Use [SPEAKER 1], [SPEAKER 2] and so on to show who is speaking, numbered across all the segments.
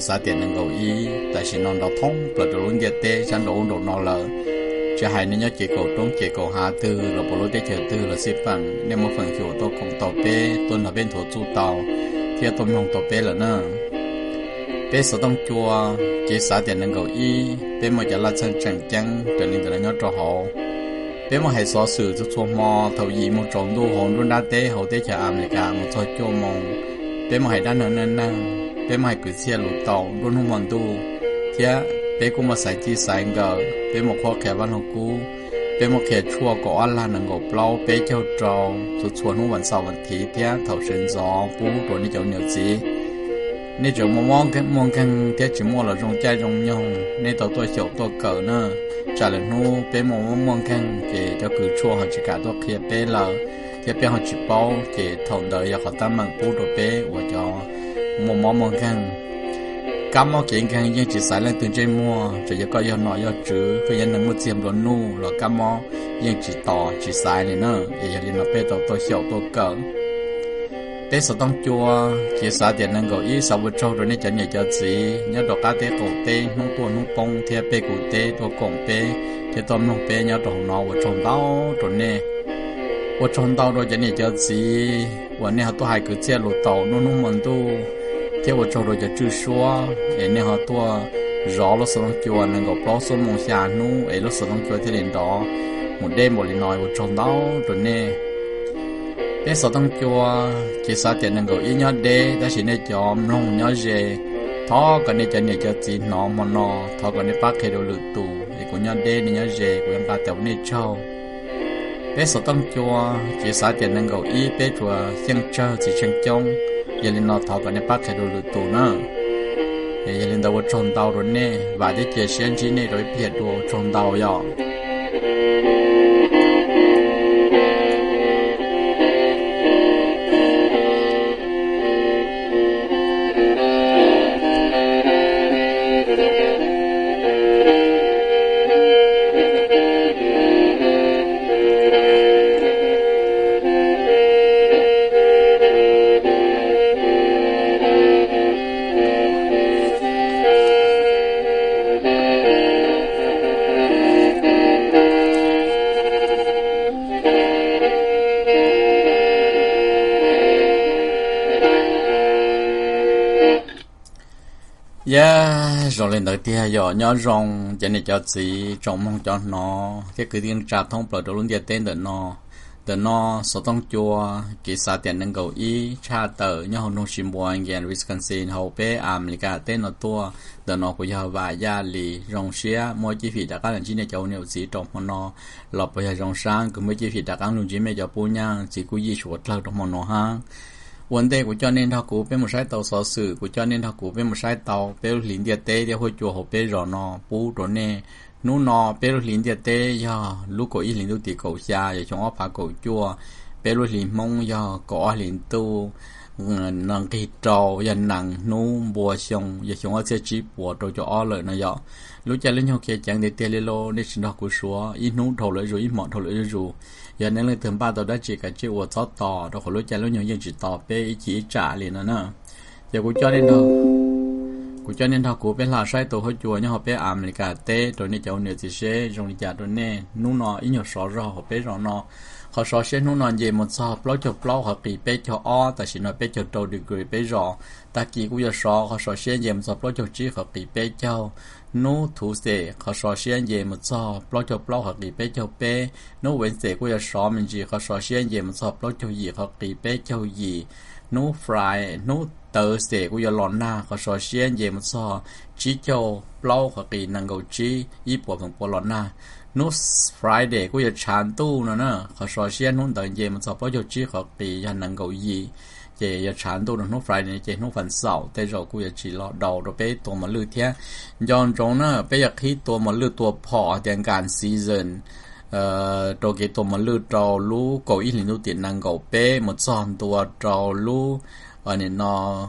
[SPEAKER 1] sa tiền nâng cầu y tại sẽ non đọc thông bờ đồ luôn giờ tê sang đồ đồ nó lờ cho hai nên nhớ chỉ cầu trong chỉ cầu hạ tư là bộ lối tê chờ tư là xếp phần nên một phần kiểu tôi cùng tàu tê tôi là bên thổ chu tàu thì tôi không tàu tê là nữa tê sở tông chua chỉ sa tiền nâng cầu y tê một chả là chân chẳng chẳng trở nên trở nên nhớ cho họ tê một hệ sở sử cho chua mò thầu y một trộn đu hồn luôn đa tê hậu tê chờ America một thôi chua mong tê một hệ đa nợ nên năng bé mai cứ xe lụt tàu luôn không mòn tu thế bé cũng một sải chi sải ngờ. Bé một khó kẻ văn học cũ. Bé một kẻ chùa có ăn là năng cầu bao bé cho trâu cho chùa không sau vẫn thì thế thầu sinh gió bù rồi đi chỗ nhiều gì nên chỗ mong mong cái mong cái thế chỉ mua là trong chai trong nhông nên tàu tôi chịu tôi cỡ nữa trả lời nu bé mong mong mong cái cái cho cứ chua họ chỉ cả tôi kia bé là bé họ chỉ bao cái thầu đời, họ ta mang bù rồi bé và cho mua mong mong cái cá mò kiện cái như chỉ xài lên từ trên mua chỉ có do nói do chữ cái nhân năng mua chiếm rồi nu, là cá mò nhưng chỉ tỏ chỉ xài này nữa vậy thì nó bé tao tôi hiểu tôi cỡ. Tế sở tông chua chỉ xả tiền năng gọi ý, sau bữa trâu rồi nên chẳng nhớ cho gì nhớ đọc cá tế cổ tế nông tua nông bông theo bê cổ tế tua cổng bê theo tôm nông bê nhớ đọc nó và trồng đau rồi nè. Và trồng đau rồi chẳng nhớ cho gì và nè tôi hai cứ che lụt tàu nung nung mần tu thì và trâu rồi cho chữ xóa để nè họ tua rõ lúc sở chùa chua năng gọi bao số mong xa nu ấy lúc sở chùa chua thì đó một đêm một lần nói và trồng đau rồi nè bé sợ tăng chua chỉ sợ tiền năng gọi ý nhớ đê đã chỉ nên cho nông nhớ dê thọ còn nên cho nên cho gì nó mà nó thọ còn nên bắt cái đồ lự tù thì cũng nhớ đê nên nhớ dê cũng ba tiểu nên châu bé sợ tăng chua chỉ sợ tiền năng gọi ý bé chùa xiên chơi chỉ chân trông giờ nên nó thọ còn nên bác cái đồ lự tù nữa giờ nên đâu có tròn tàu rồi nè và để chia sẻ chỉ nè rồi biết đồ tròn tàu rồi. Lên tới tiên giờ nhớ rong cho nên cho chị trong mong cho nó cái cứ tiếng trà thông bờ đồ luôn địa tên để nó để nó số tông chùa kỹ sa tiền nâng cầu y cha tờ nhớ hồng nông chim bò anh gen Wisconsin hậu bé America tên nó tua để nó của giờ và gia lì rong xia mỗi chi phí đã các lần chi này cho nhiều gì trong mong nó lọp bây giờ rong sáng cứ mấy chi phí đã các lần chi mấy cho bù nhang chỉ cứ gì chuột lâu trong mong nó ha vấn đề của cho nên thao cú bên một sai tàu sở sự của cho nên thao cú bên một sai tàu bên lính địa tế để hội chùa hộp bên rõ nó bù rồi nè. Nú nó bên lính địa tế do lúc có ý lính tu tì cầu xa ya chúng họ phá cầu chùa bên lính mong do có lính tu nâng cái trâu ya nặng nú bùa xong ya chúng họ sẽ chỉ bùa trâu cho ó lợi nó ya lúc cha lên nhau kia chẳng để tiền lô để xin học của số ít nú thầu lợi rồi ít mọn thầu lợi rồi giờ nên lên thường ba tàu đã chỉ cả chữ của tao tỏ đó khỏi lúc cha lúc nhiều dân chỉ tỏ bé chỉ trả liền nữa nè giờ cũng cho nên đâu cũng cho nên thằng cũng bên là sai tổ hơi chùa nhưng họ bé ảm lại tê rồi nên cháu nhiều thì sẽ dùng đi trả rồi nè nú nó ít nhiều số rồi họ bé rồi nó họ số sẽ nó nói về một số bao cho bao họ kỳ bé cho o, tại chỉ nó bé cho đầu được gửi bé rõ ta kỳ cũng giờ số họ số sẽ về một số bao cho chỉ họ kỳ bé cho nó thủ sẽ. Họ sò xiên về một số bao cho bao họ kỳ bé cho bé nó vẫn sẽ cũng giờ sò mình chỉ họ sò xiên về một số bao cho gì? Họ kỳ bé cho gì? Nó fry nó tờ sẽ cũng giờ lòn na. Họ sò xiên về một số chỉ cho bao họ kỳ năng cầu chỉ ít bộ phận bộ lòn na. News Friday của giờ chán tu nữa nè họ so xe nút tận gì mà sao bao giờ chỉ họ bị hành năng cầu gì chỉ giờ chán tu News Friday chỉ News phần sau thế rồi của giờ chỉ lọ đầu rồi bây tôi mà lưu thế dọn trong nè bây giờ khi tôi mà lưu tôi bỏ tiền cả season ờ đồ cái tôi mà trâu lú cầu ít liền lưu tiền năng cầu bé một giòn tôi trâu lú ở nên nó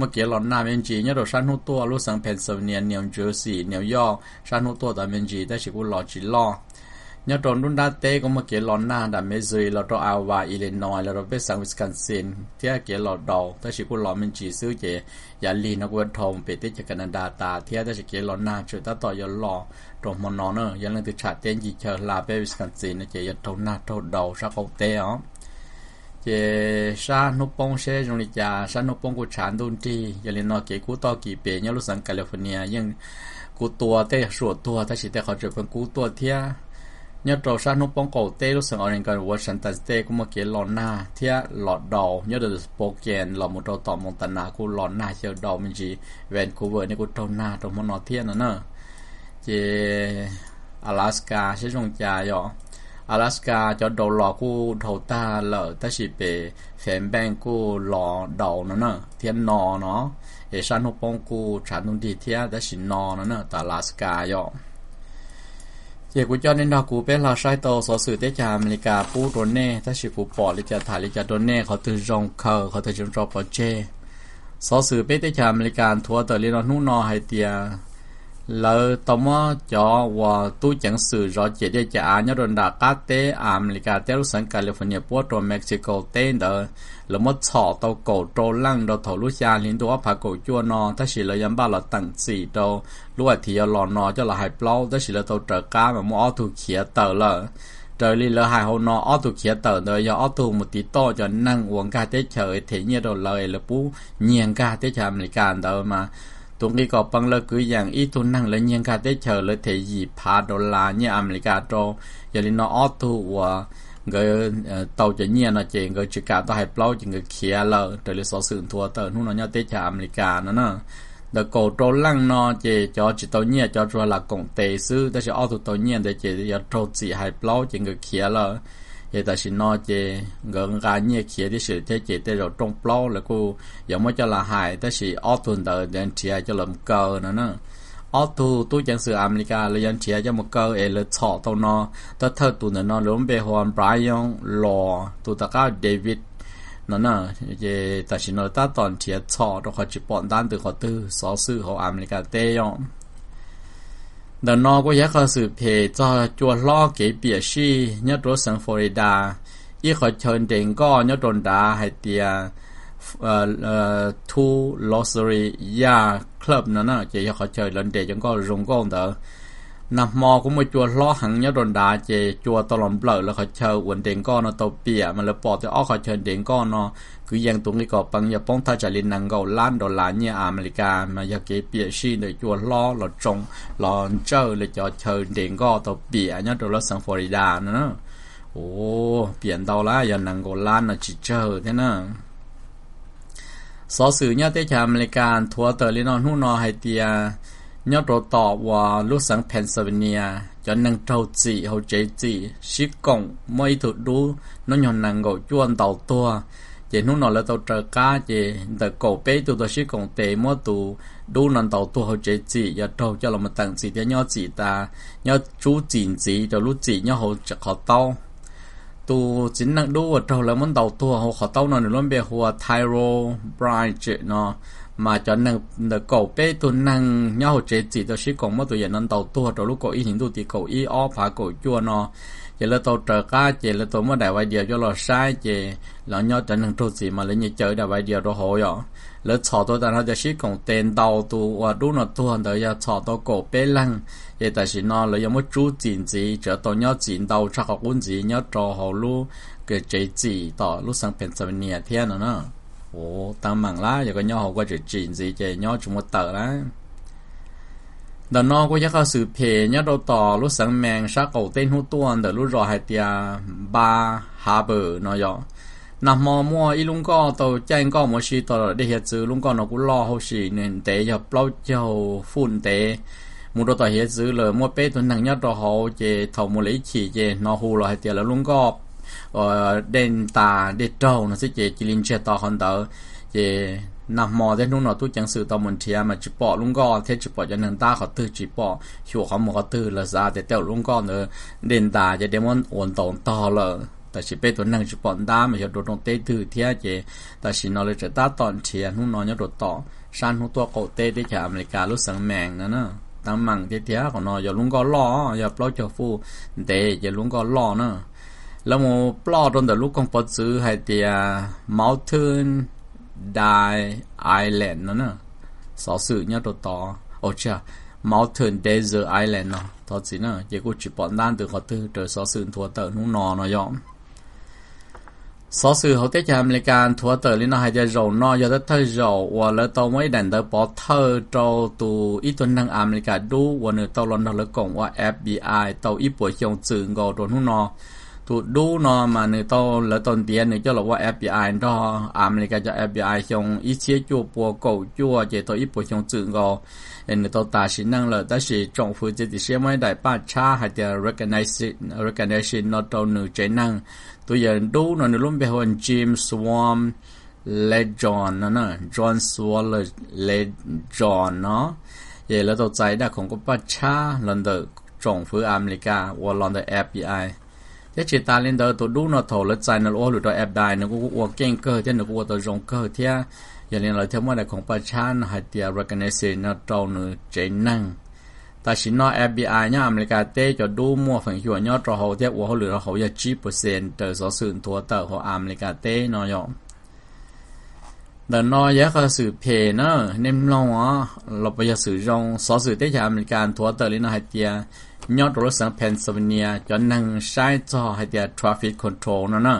[SPEAKER 1] เมื่อกี้หลอนนาเมนจีเนี่ยเราชั้นหัวตัวรู้สังเพนซิลเวเนียนิวเจอร์ซีย์นิวยอร์กชั้นหัวตัวตาเมนจีได้ชิกุหลอจิลอเนี่ยตอนรุ่นดาเต้ก็เมื่อกี้หลอนนาดาเมซูรีเราตัวอาวาอิเลนอยแล้วเราไปสังวิสคอนซินที่เกี่ยหลอดดอถ้าชิกุหลอนเมนจีซื้อเจยาลีนักเวททอมเปติจากแคนาดาตาเที่ได้ชิเกี่ยหลอนนาช่วยตัดต่อยหลอตรงมอนเนอร์ยังเลืองติดฉาเต้นจีเชอร์ลาเปวิสคอนซินนะเจยัดทงนนาทดดอชักเอาเต้อ๋อ chế sa nô bông xe trong lịch trả sa nô bông của chán đun đi giờ lên nó cái cú to kỳ bể nhớ lúc sang California. Nhưng cú tua tê sụt tua ta chỉ tê họ chụp con cú tua thia. Nhớ trâu sa nô bóng cổ tê lúc sang Oregon Washington State cũng mà kể lọ na thia, lọ đầu nhớ được Spokane, lọ một trâu tỏ Montana cú lọ na chiều đầu mình chỉ Vancouver này cú trâu na trong một nọ thia nữa nè. Chế Alaska sẽ dùng trà rồi Alaska cho đầu lọ của đầu ta lợ ta chỉ về phèn bang của lọ đầu nữa nữa thiên nọ nó để sa nút bóng của sản dụng đi thia ta chỉ nọ nữa nữa tại Alaska rồi เจ้ากูจอนี่เรากูเป็นเราใช้โตสอสื่อเตจาอเมริกาปูโดนเน่ถ้าชิฟูปอลิจะถ่ายลิจะโดนเน่เขาตือจงเขาเขาตือจงจอปอเจสอสื่อเป็นเตจาอเมริกาทัวเตอร์ลีนนู่นนอไฮเตีย lỡ tôm cho và tu chẳng sử rõ chế để anh nhớ đồn đã cá tế America, tế lúc sáng, California, Puerto Mexico, tế đó là một sọ tàu cổ trô lăng đồ thổ lúc xa liên tục phá cổ chua nó ta chỉ là dám ba là tặng gì đâu lúc thì lò nó cho là hai plau, ta chỉ là tàu trở cá mà mua thu khía tờ lỡ trời lý lỡ hai hôm nó ô thu khía tờ đó do ô thu một tí to cho năng uống ca tế trời thế như đồ lời là bú nhiên ca tế trời America đó mà. tụng cái có bằng là cứ dạng ít tu năng lên những cái tế chờ là thể gì phá đô la như America cho giờ nó ở tu và người tàu chỉ nhiên là chỉ người chỉ cả tàu hai plau chỉ người kia là để lấy số sự thua tờ nó nhau tế chờ America nữa nè đợt cổ trâu lăng nó chỉ cho chỉ tàu nhiên cho cho là cộng tế sưแต่是ở tu tàu nhiên để chỉ giờ trâu chỉ hai plau chỉ người kia 也但是那这人家业企业的事，这这这种中标了个，要么叫了海，但是奥เ的人企业叫ร高呢呢。อแล้วตูตู้ยังสืออเมริกาเลยยังเชียยังมเกินเอเลชอตัวนอตัเธอตัวนนอล้มเบฮวนไบรายองลอตูตะก้าเดวิดนั่นน่ะเยตัดสินอตาตอนเชียชอตัวเขอจิปอนด้านตัวขอตื้อซอซื้อของอเมริกาเตยอง đó nó có giá khởi sự cho chùa lo kế bìa si nhớ trốn sang Florida ít khỏi chân đền có nhớ trốn đá hay tiền thu club nó nó chỉ khỏi chơi lần để chúng có dùng con đó nằm mò của một chùa lo hẳn nhớ đồn đá chè chùa tao lòng bờ là khỏi uốn tiền con nó tàu bìa, mà là bỏ tới ó khỏi chờ tiền con nó. Cứ giang tuấn cái cọ bằng nhà bóng thay trả lên nàng gầu đồ lá như America, mà giờ cái bìa xi để chùa lo là trồng là chờ là cho chờ tiền tàu bìa, nhớ đồ là sang Florida nữa. Ồ biển tàu lá, giờ nàng gầu lan là thế nữa số sự nhớ tới chả America, thua tờ lên nó hú nó nhớ đồ tỏ và lúc sáng Pennsylvania, cho năng trâu chỉ, hậu chế chỉ. Sĩ cộng mấy thủ đu, nó nhon năng gỗ chuan tàu tua. Chỉ nó nói là tàu trở cá, chỉ tờ cổ bế tụ tàu sĩ cộng tế mua tụ đu năng tàu tua hậu chế chỉ giờ trâu cho là một tầng chỉ thế nhớ chỉ ta. Nhớ chú Chín chỉ, cho lúc chỉ nhớ hậu chợ khó tàu tụ chính năng đu và trâu là món tàu tua, hậu khó tàu nó nữa luôn bề hùa Tyro Bridge nó mà cho nên là cổ bé tu năng nhau chế chỉ cho sĩ còn mất tuổi nhận nên tàu tu rồi lúc cổ ý hình tu thì cổ ý ó phá cổ chua nó. Chỉ là tàu trở cá, chỉ là tàu mới đại vài điều cho lo sai, chỉ là nhau cho nên tu gì mà lấy như chơi đại vài điều đó hồ rồi lỡ chọ tôi đang nói sĩ còn tên tàu tu và đúng là tu hành tới giờ chọn tôi cổ bé lăng. Vậy tại vì nó lấy giống một chú chính gì trở tàu nhau chính tàu chắc học quân gì nhau trò hồ lu, cái chế chỉ tàu lúc sang Pennsylvania thiên nữa ồ tăng mạng lá giờ có nhau họ qua chỉ chuyện gì chơi nhau chúng một tờ lá đợt nó có chắc là sự phê nhau đầu tỏ lúc sáng mèn sát cầu tên hút tuôn, đợt lúc rồi hai tia ba hà bờ nó vậy nằm mò mua ít lúc có tàu chạy có một xí tàu để hiện sự lúc có nó cũng lo hậu xí nên để giờ bao châu phun để mua đồ tàu hiện giữ lời mua bé tuần thằng nhất đồ hậu chơi thầu mua lấy chỉ chơi nó hù là tiền là luôn có ờ đen ta đê trâu nó sẽ chỉ chỉ linh che to hơn tớ. Chỉ nằm mò đến lúc nào tôi chẳng sự tao một chia mà chụp bỏ luôn co thế chụp bỏ cho nên ta họ tư chụp bỏ. Hiểu họ một họ tư là ra để tiêu luôn co nữa. Đền ta cho đem món ổn tổng to là ta chỉ biết tuần năng chỉ bỏ ta mà hiểu đồ trong tế tư thế ta chỉ nói là ta tòn chia lúc nào nhớ đồ to san lúc tôi cậu tế để chả America lúc sáng mèn nữa nữa tăng mặn thế thế của nó giờ luôn co lo giờ lo cho phu. Để giờ luôn co lo nữa ดต่อชันหัวตัวเกาเตะได้จากอเมริการู้สังแมงนะเนาะตั้งมังเทียของนออย่าลุงก็ล่ออย่าปล่อยจะฟูเตะอย่าลุงก็ล่อเนาะแล้วโมปลอดนแต่ลูกของปอซื้อให้เตียมาวเทิร์นไดไอแลนด์นะเนาะสอสื่อเนี่ยตัวต่อโอ้เจ้า Mountain Desert Island เนาะทอสิเนาะเจกูจิปอนด้านตัวเขาตื้อเจอสอสื่อทัวเตอร์นุ่งนอเนาะยอม số sự hậu tiết cho American thua tờ lên nó hay cho rầu nó giờ tới thời rầu và lỡ tàu mấy đàn tờ bỏ thơ trâu tù ít tuần năng America đu và nửa tàu lần đầu lỡ cộng và FBI tàu ít buổi chiều chữ ngầu rồi nó tụ đu nó mà nửa tao là tuần tiền nửa cho là qua FBI đó. America cho FBI xong ít chia chua bùa, cầu chua chế tàu ít buổi trong chữ ngầu nửa tao ta chỉ năng là ta chỉ trọng phụ thì sẽ mấy đại ba cha, hay là recognition recognition nó tàu nữ chế năng. Tôi giờ đủ nó luôn bây hồn James Swan Legend John nó nè, John Swan Legend John nó. Vậy là tôi thấy đã không có ba cha, lần đầu trong phía America và lần đầu FBI thế chỉ ta lên đó tôi đủ nó thổ là chạy nó ô lụt đó ép đài nó cũng uống kênh cơ chứ nó cũng เที rong cơ thế giờ lên là theo mà đại ของประชาชนให้เตีย recognize nó trâu nó chế năng แต่ชินนอ FBI เนี่ยอเมริกาเต้จะดูมั่วฝังหัวเนี่ยตัวเขาเทียบว่าเขาเหลือเขาจะจีเปอร์เซ็นต์เตอร์สอสื่อทัวเตอร์ของอเมริกาเต้นอยอเดินนอยะก็สื่อเพเนอร์เนนลงอ๋อเราไปจะสื่อรองสอสื่อเต้ชาอเมริกันทัวเตอร์ลินาไฮเตีย ยอดรถสังเพนสเวเนียจอนนังใช้จอให้เดียทราฟิกคอนโทรลนะเนนะ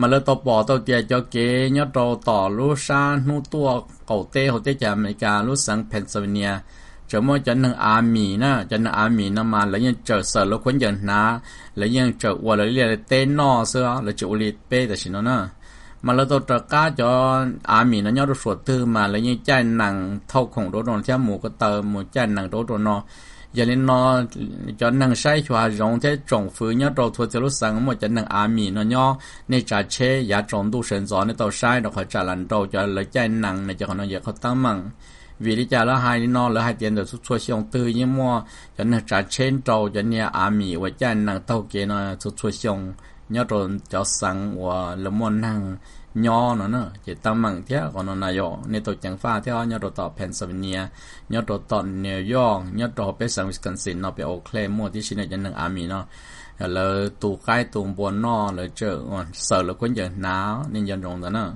[SPEAKER 1] มาเลตปอตัวเตียจอเกยอดเราต่อลูชานูตัวเกาเต้เขาเตจาอเมริการูสังเพนสเวเนียจะมอจันนังอาร์มีนะจันนังอามีนะมาแล้วยังเจอเสือแล้วคนยังนาแล้วยังเจอวัวแล้วเรียกเตนนอเสือแล้วจอุลิเป้แต่ชินนะมาแล้วตัวตะก้าจออาร์มีนะยอดสวดตื้อมาแล้วยังใจหนังเท่าของรถนอนเที่ยหมูก็เติมหมูใจหนังรถนอน giờ nên nó cho năng sai cho rong thế trồng phứ nhớ trâu thua thế lúc sáng mà cho năng army nó nhớ, nên trả chế giá trồng tu sơn gió nên tàu sai nó khỏi trả lần trâu cho lấy chạy năng này cho nó giờ không tăng mặn. Vì lý trả là hai nó là hai tiền được xuất xua xong tư nhưng mà cho nên trả trên trâu cho nên army và chạy năng tàu kia nó xuất xua xong nhớ trâu cho sáng và lâm môn năng nhỏ nó nữa chỉ tăng mạnh thế còn nó này rồi nên tôi chẳng pha theo nhớ đồ tọt Pennsylvania nhớ đồ tọt New York nhớ đồ bên sang Wisconsin nó bên Oklahoma, thì xin là dân nước Ami nó. Là tù cái tù buồn nó là chợ sợ là quân dân nên dân rộng đó nữa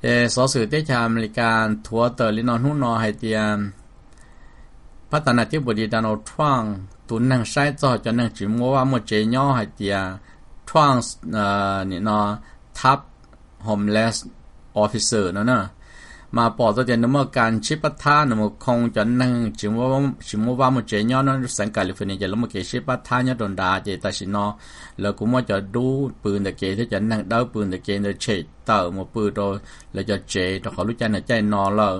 [SPEAKER 1] ê số sự tiết cha America thua tờ lý nó hút nó hay tiền phát triển tiếp bồi đi đàn ông Trump tụ năng sai cho cho năng chỉ mua một chế nhỏ hay tiền à, Trump này nó ทัพ homeless officer นั่นนะมาปอดตัวเจนมการชิปทานมคงจะนั่งชิมว่าชิมว่ามันเจยอนนั่นสังกัลิฟเนียจะลมเกชิปทานยอดนดาเจตาชินอแล้วกูว่าจะดูปืนตะเกที่จะนั่งเดาปืนตะเกจะเฉดเต่ามปืนโดแล้วจะเจตขอรู้ใจในใจนอแล้ว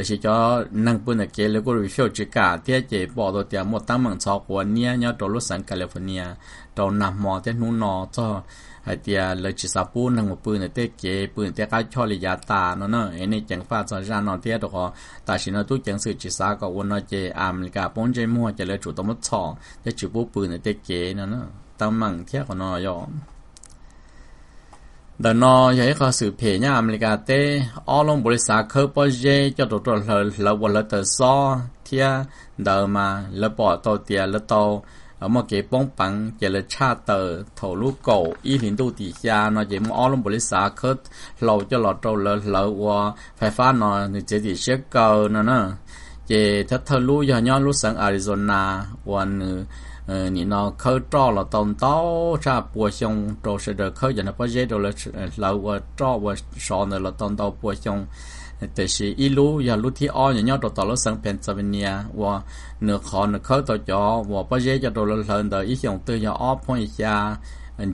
[SPEAKER 1] 这些叫能不能给那个维修之家，这些报道的莫当门超过你，要到洛杉矶来分呢，到南毛的努诺做。ไอเดียเลยจิสับปูนทั้งหมดปืนเตะเก๋ปืนเตะก้าช่อเลยยาตาเนาะเไอเนี่ยจังฟ้าจอนจานนอนเตะตัวตาชินตุจังสื่อจิสาก็วนนอเจอเมริกาป้งใจมั่วจะเลยจุดตมดช่องจะจุดปูปืนเตเกเนาะเนาะตั้งมั่งเทียกันนอยอม đó nó giấy có sự phê nhá America tê ở long bồi xã khơ bò dê cho tổ trưởng lờ lờ bò lờ tờ so, thia đờ mà lờ bỏ tàu tiề lờ tàu ở một cái bóng bằng chỉ cha tờ, thổ lũ cổ y hình tu cha nó chỉ một ở long bồi xã khơ cho lọ trâu lờ lờ và phải phát nó, thì chỉ tỷ sẽ cầu nó thật thơ lũ giờ nhau lũ sang Arizona và khơi trò là tông tao cha bùa xong rồi sẽ được khơi giờ nó có dễ rồi là lâu và trò và sọ nữa là tông tao bùa xongแต่สิอีรู้อย่ารู้ที่อ้ออย่างนี้ตัวต่อรถสังเพนซาเวเนียว่าเนื้อคอเนื้อเขาตัวจอว่าป้าเย่จะโดนเลินแต่อีส่งตัวอย่าอ้อพ่อยยา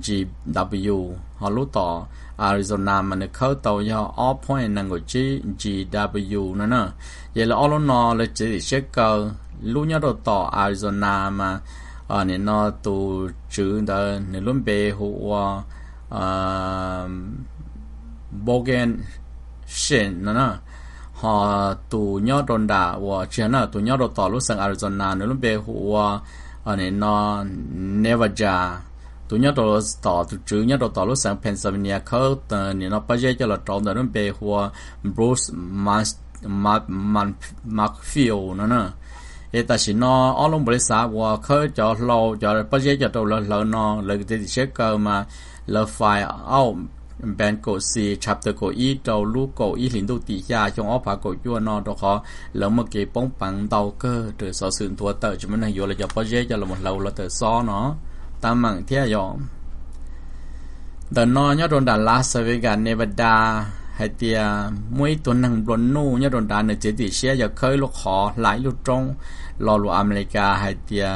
[SPEAKER 1] GW họ lúcต่อ Arizona mà nó khâu tàu do all point năng của G GW nữa nè vậy là all nó là chỉ check cơ lúc nhớ đồ tỏ Arizona mà ờ nên nó tụ chữ đó nên luôn bề hụ ờ Bogen Shin nó nè họ tụ nhớ đồn đà và chuyện là tụ nhớ đồ tỏ lúc sang Arizona nên luôn bề hụ ờ nên nó Nevada tụ nhớ đồ tỏ tụ chữ nhớ đồ tỏ lúc sang Pennsylvania khớ nên nó bây giờ cho là trộn đó luôn bề hụ Bruce Mast Mark Mark Markfield nó nè เอแต่สินออลง 啊，你那都住的你伦北和哇啊，保健省那那。ha tu nyo don da wa chena tu nyo do to lu sang arizona ne lu be hu wa ane no nevada tu nyo do to tu chu nyo do to lu sang pennsylvania ko ta ni no pa je cho la tong da lu be hu bruce man man man mark feel no no để ta chỉ nó ở lông bưởi xã và khơi cho lâu cho bây giờ cho đầu là lâu nó là cái gì sẽ cơ mà là phải ao bên cổ xì chập từ cổ y đầu lũ cổ y hình đầu tỷ gia trong ốp cổ chua nó đó khó là một cái bóng bằng đầu cơ từ sau sự thua tờ chúng mình hay vô là cho bây giờ cho là một lâu là từ so nó ta mặn thế rồi ตอนนอนยอดโดนดัลลาสเวกัสเนวาดา hay tia mỗi tuần năng bồn nu nhớ đồn đàn này chỉ thì xe giờ khơi lúc họ lại lúc trong lo lu America hay tia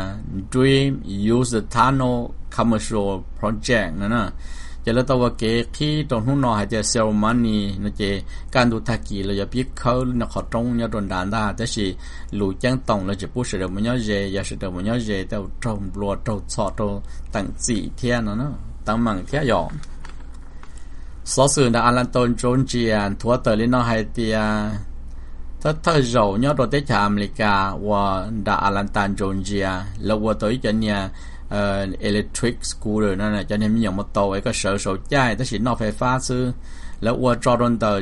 [SPEAKER 1] Dream use the tunnel commercial project nữa nè giờ là tao cái khi trong hôm nọ hay tia ceremony nó chỉ can du thắc kỳ là giờ biết khơi nó họ trong nhớ đồn đàn ta thế thì lũ trang tổng là chỉ bút sự được một nhớ về giờ sự được một nhớ về tao trong lúa trâu sọ trâu tặng gì thiên nó nó tăng bằng thiên dọn số sự đã Alanton John Gian thua tới lên nó hay tia thất thơ dầu nhớ đồ tế chạm lì cả và đã Alantan John Gian lâu qua tới cho nhà ờ, electric scooter nó là cho nên mình một tàu ấy có sợ sổ chai. Tới xin nó phải phá sư lâu qua cho đơn tờ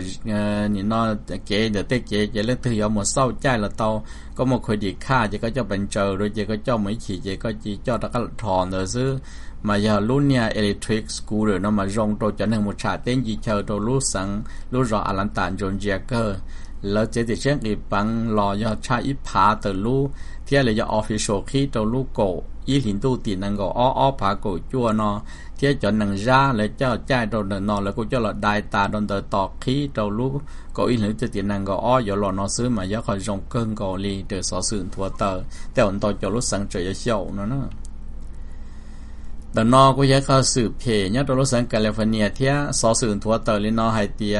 [SPEAKER 1] nhìn nó kể được tế kể kể lấy thứ một sau chai là tàu. Có một khởi địa kha chỉ có cho bệnh trờ rồi, chỉ có cho mấy chỉ chỉ có chỉ cho các thòn rồi sư mà giờ luôn nha electric scooter nó mà rong tôi cho nên một trả tên gì chờ tôi lúc sáng lúc rõ à lăn tàn rồi dẹt cơ. Lỡ chế thì chế cái bằng lò giờ cha ít phá từ lúc thế là giờ official khi tôi lúc cổ. Ý hình tu tiền năng gọi ó ó phá cổ chua nó thế cho năng ra là cho trai đầu nợ nó là cô cho là đại tà đòn tờ tọt khí đầu lúc có ý hình cho tiền năng gọi ó giờ lò nó xứ mà giờ khỏi rồng cơn gọi lì từ xó sườn thua tờ. แต่ ổn tỏ cho lúc sáng trời cho nó nữa ตอนนอก็ยังเขาสืบเพเนี่ยตัวรถสังแคลิฟอร์เนียเทียสอสื่อทัวเตอร์ลินอไฮเตีย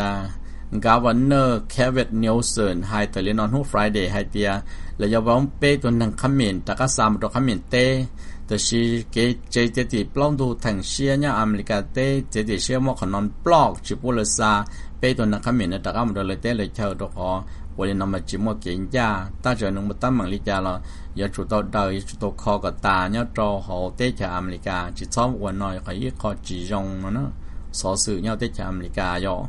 [SPEAKER 1] กาวันเนอร์แคเวตนิวเซนไฮเตอร์ลินอนฮูฟรายเดย์ไฮเตียแล้วยาวงเป้ตัวนังคอมเมนต์แต่ก็สามตัวคอมเมนเต้แต่ชีเกเจเจติปล้องดูทางเชียเนี่ยอเมริกาเต้เจติเชียมอขนอนบล็อกจิบุลซาเป้ตัวนังคอมเมนต์แต่ก็มันเลยเต้เลยเช่าตัวอ 我哩那么寂寞见家，大家能不当忙哩家了，也主到到也主到靠个大鸟招好带去阿美利加，至少我那可以靠集中了呢，少数鸟带去阿美利加哟。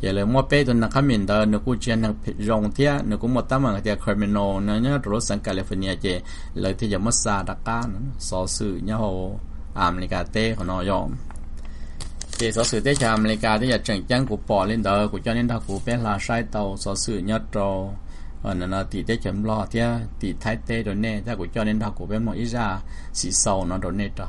[SPEAKER 1] อย่าเลยมัวเป้ตัวนักขมิ้นเดินนึกกูเจียนนักรงเทียนึกกูมัวตั้มังเทียคร์มิโนนั่นเนี่ยรถสังกัดลฟเนียเจเลยที่จะมัซาดกกานสอสื่อเนี่ยโฮอเมริกาเต้ขนอยอม thì sở sự tết cho America thì giờ trận chân của bỏ lên đời, của cho nên đó của bé là sai tàu sở sự nhớ cho ờ nó tỷ tế chấm lo thế, tỷ thái tế rồi nè ta cũng cho nên học của bé mọi ra xì sầu nó rồi nè đó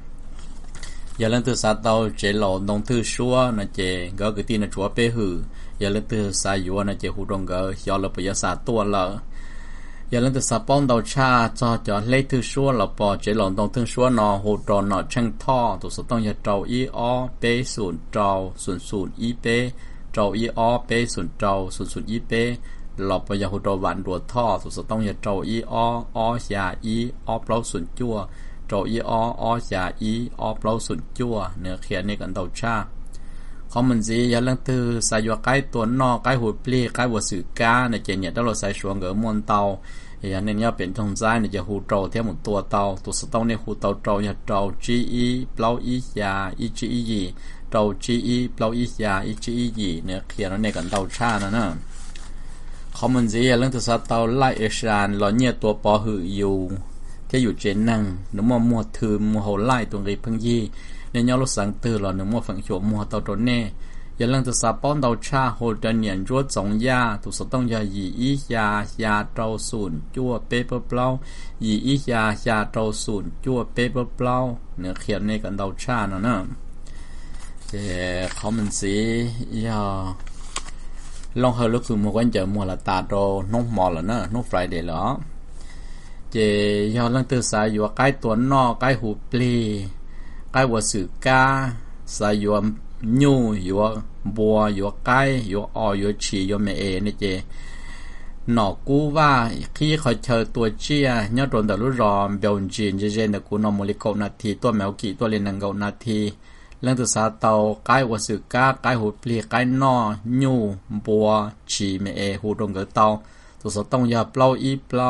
[SPEAKER 1] giờ lên từ xa tàu chế lộ nông thư xua nó chế gỡ cái tin là chúa bê hử giờ lên từ xa dùa nó chế hụ đồng gỡ giờ là bây giờ xa tua lỡ giờ lên từ xa bóng đầu cha cho cho lấy thư xua là bỏ chế lộ nông thư xua nó hụ trò nó chăng tho tụ số tông giờ trầu y o bê sùn trầu sùn sùn y bê trầu y o bê sùn trầu sùn sùn y bê หลบไปยาหุโตหวานดัวท่อสุดต้องยาโจอีออออยาอีออเปล่าสุนจั่ว โจอีอออจาอีออเปล่าสุดจั่วเนื้อเขียนในกันเตาชาเขามันสียันลังตือใส่ยัวใกล้ตัวนอกใกล้หูปลีใกล้หัวสื่อกาในเจเนียตเราใส่ชวงเกอมวนเตาอย่างนเนี่ยเป็นทงซ้ายในจะหูโตาเทียมหมดตัวเตาตัวสตองเนหูเตาเตาเนี่ยเตาจีอีเปล่าอียาอีจีอีเตาจีอีเปล่าอียาอีจีอีเนื้อเขียนในกันเตาชานะเนาะคอมมันสียันลังตือสตาไล่เอชานเราเนี่ยตัวปอหืออยู่ cái bộ sự ca này chỉ nhận đó là sai xuống ở môn tàu thì nên nhớ biến thông giai này giờ hù trâu theo một tua tàu tụ số tàu này hù tàu trâu nhà trâu g e bao y giả y g e gì trâu g e bao y giả y g e gì nửa khía nó này gần đầu cha nữa nè có mình gì giờ lần từ sa tàu lại ở sàn lo nhẹ tua bỏ hử yêu ที่อยู่ เจยอนลังตือสายอยู่ใกล้ตัวนอใกล้หูปลีใกล้วัวสือกาสายอยู่ยูอยู่บัวอยู่ใกล้อยู่ออยู่ฉีอยู่เมเอนี่เจหนอกูว่าขี้ขอเชิญตัวเชียยอดรนแต่รุ่รอมเบลจีนเจเจนกูนอมโมลิโกนาทีตัวแมวกี่ตัวเลนังเกานาทีเรื่องตัวสาเตาใกล้วัวสือกาใกล้หูปลีใกล้นอยูบัวฉีเมเอหูตรงเกอเตาตัวสตองยาเปล่าอีเปล่า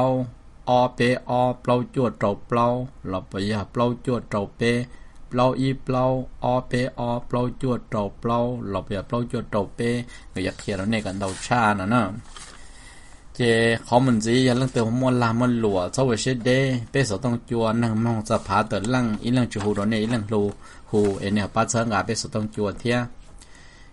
[SPEAKER 1] อเปอเปล่าจวดเต่าเปล่าหลับปยาเปล่าจวดเต่าเปเปล่าอีเปล่าอเปอเปล่าจวดเต่าเปล่าหลับปยาเปล่าจวดเต่าเปก็อยากเขียนเราเนี่ยกันเดาชานะนะเจเขามันจียัอเรื่องเต่อมันลามันหลัวเท่าเชดเด้เป้สต้องจวดนั่งมองสะพาเตอลังอีลังจูฮูเราเนี่ยอีลังลูฮูเอเนี่ยป้าเชิงอาเป้สต้องจวดเทีย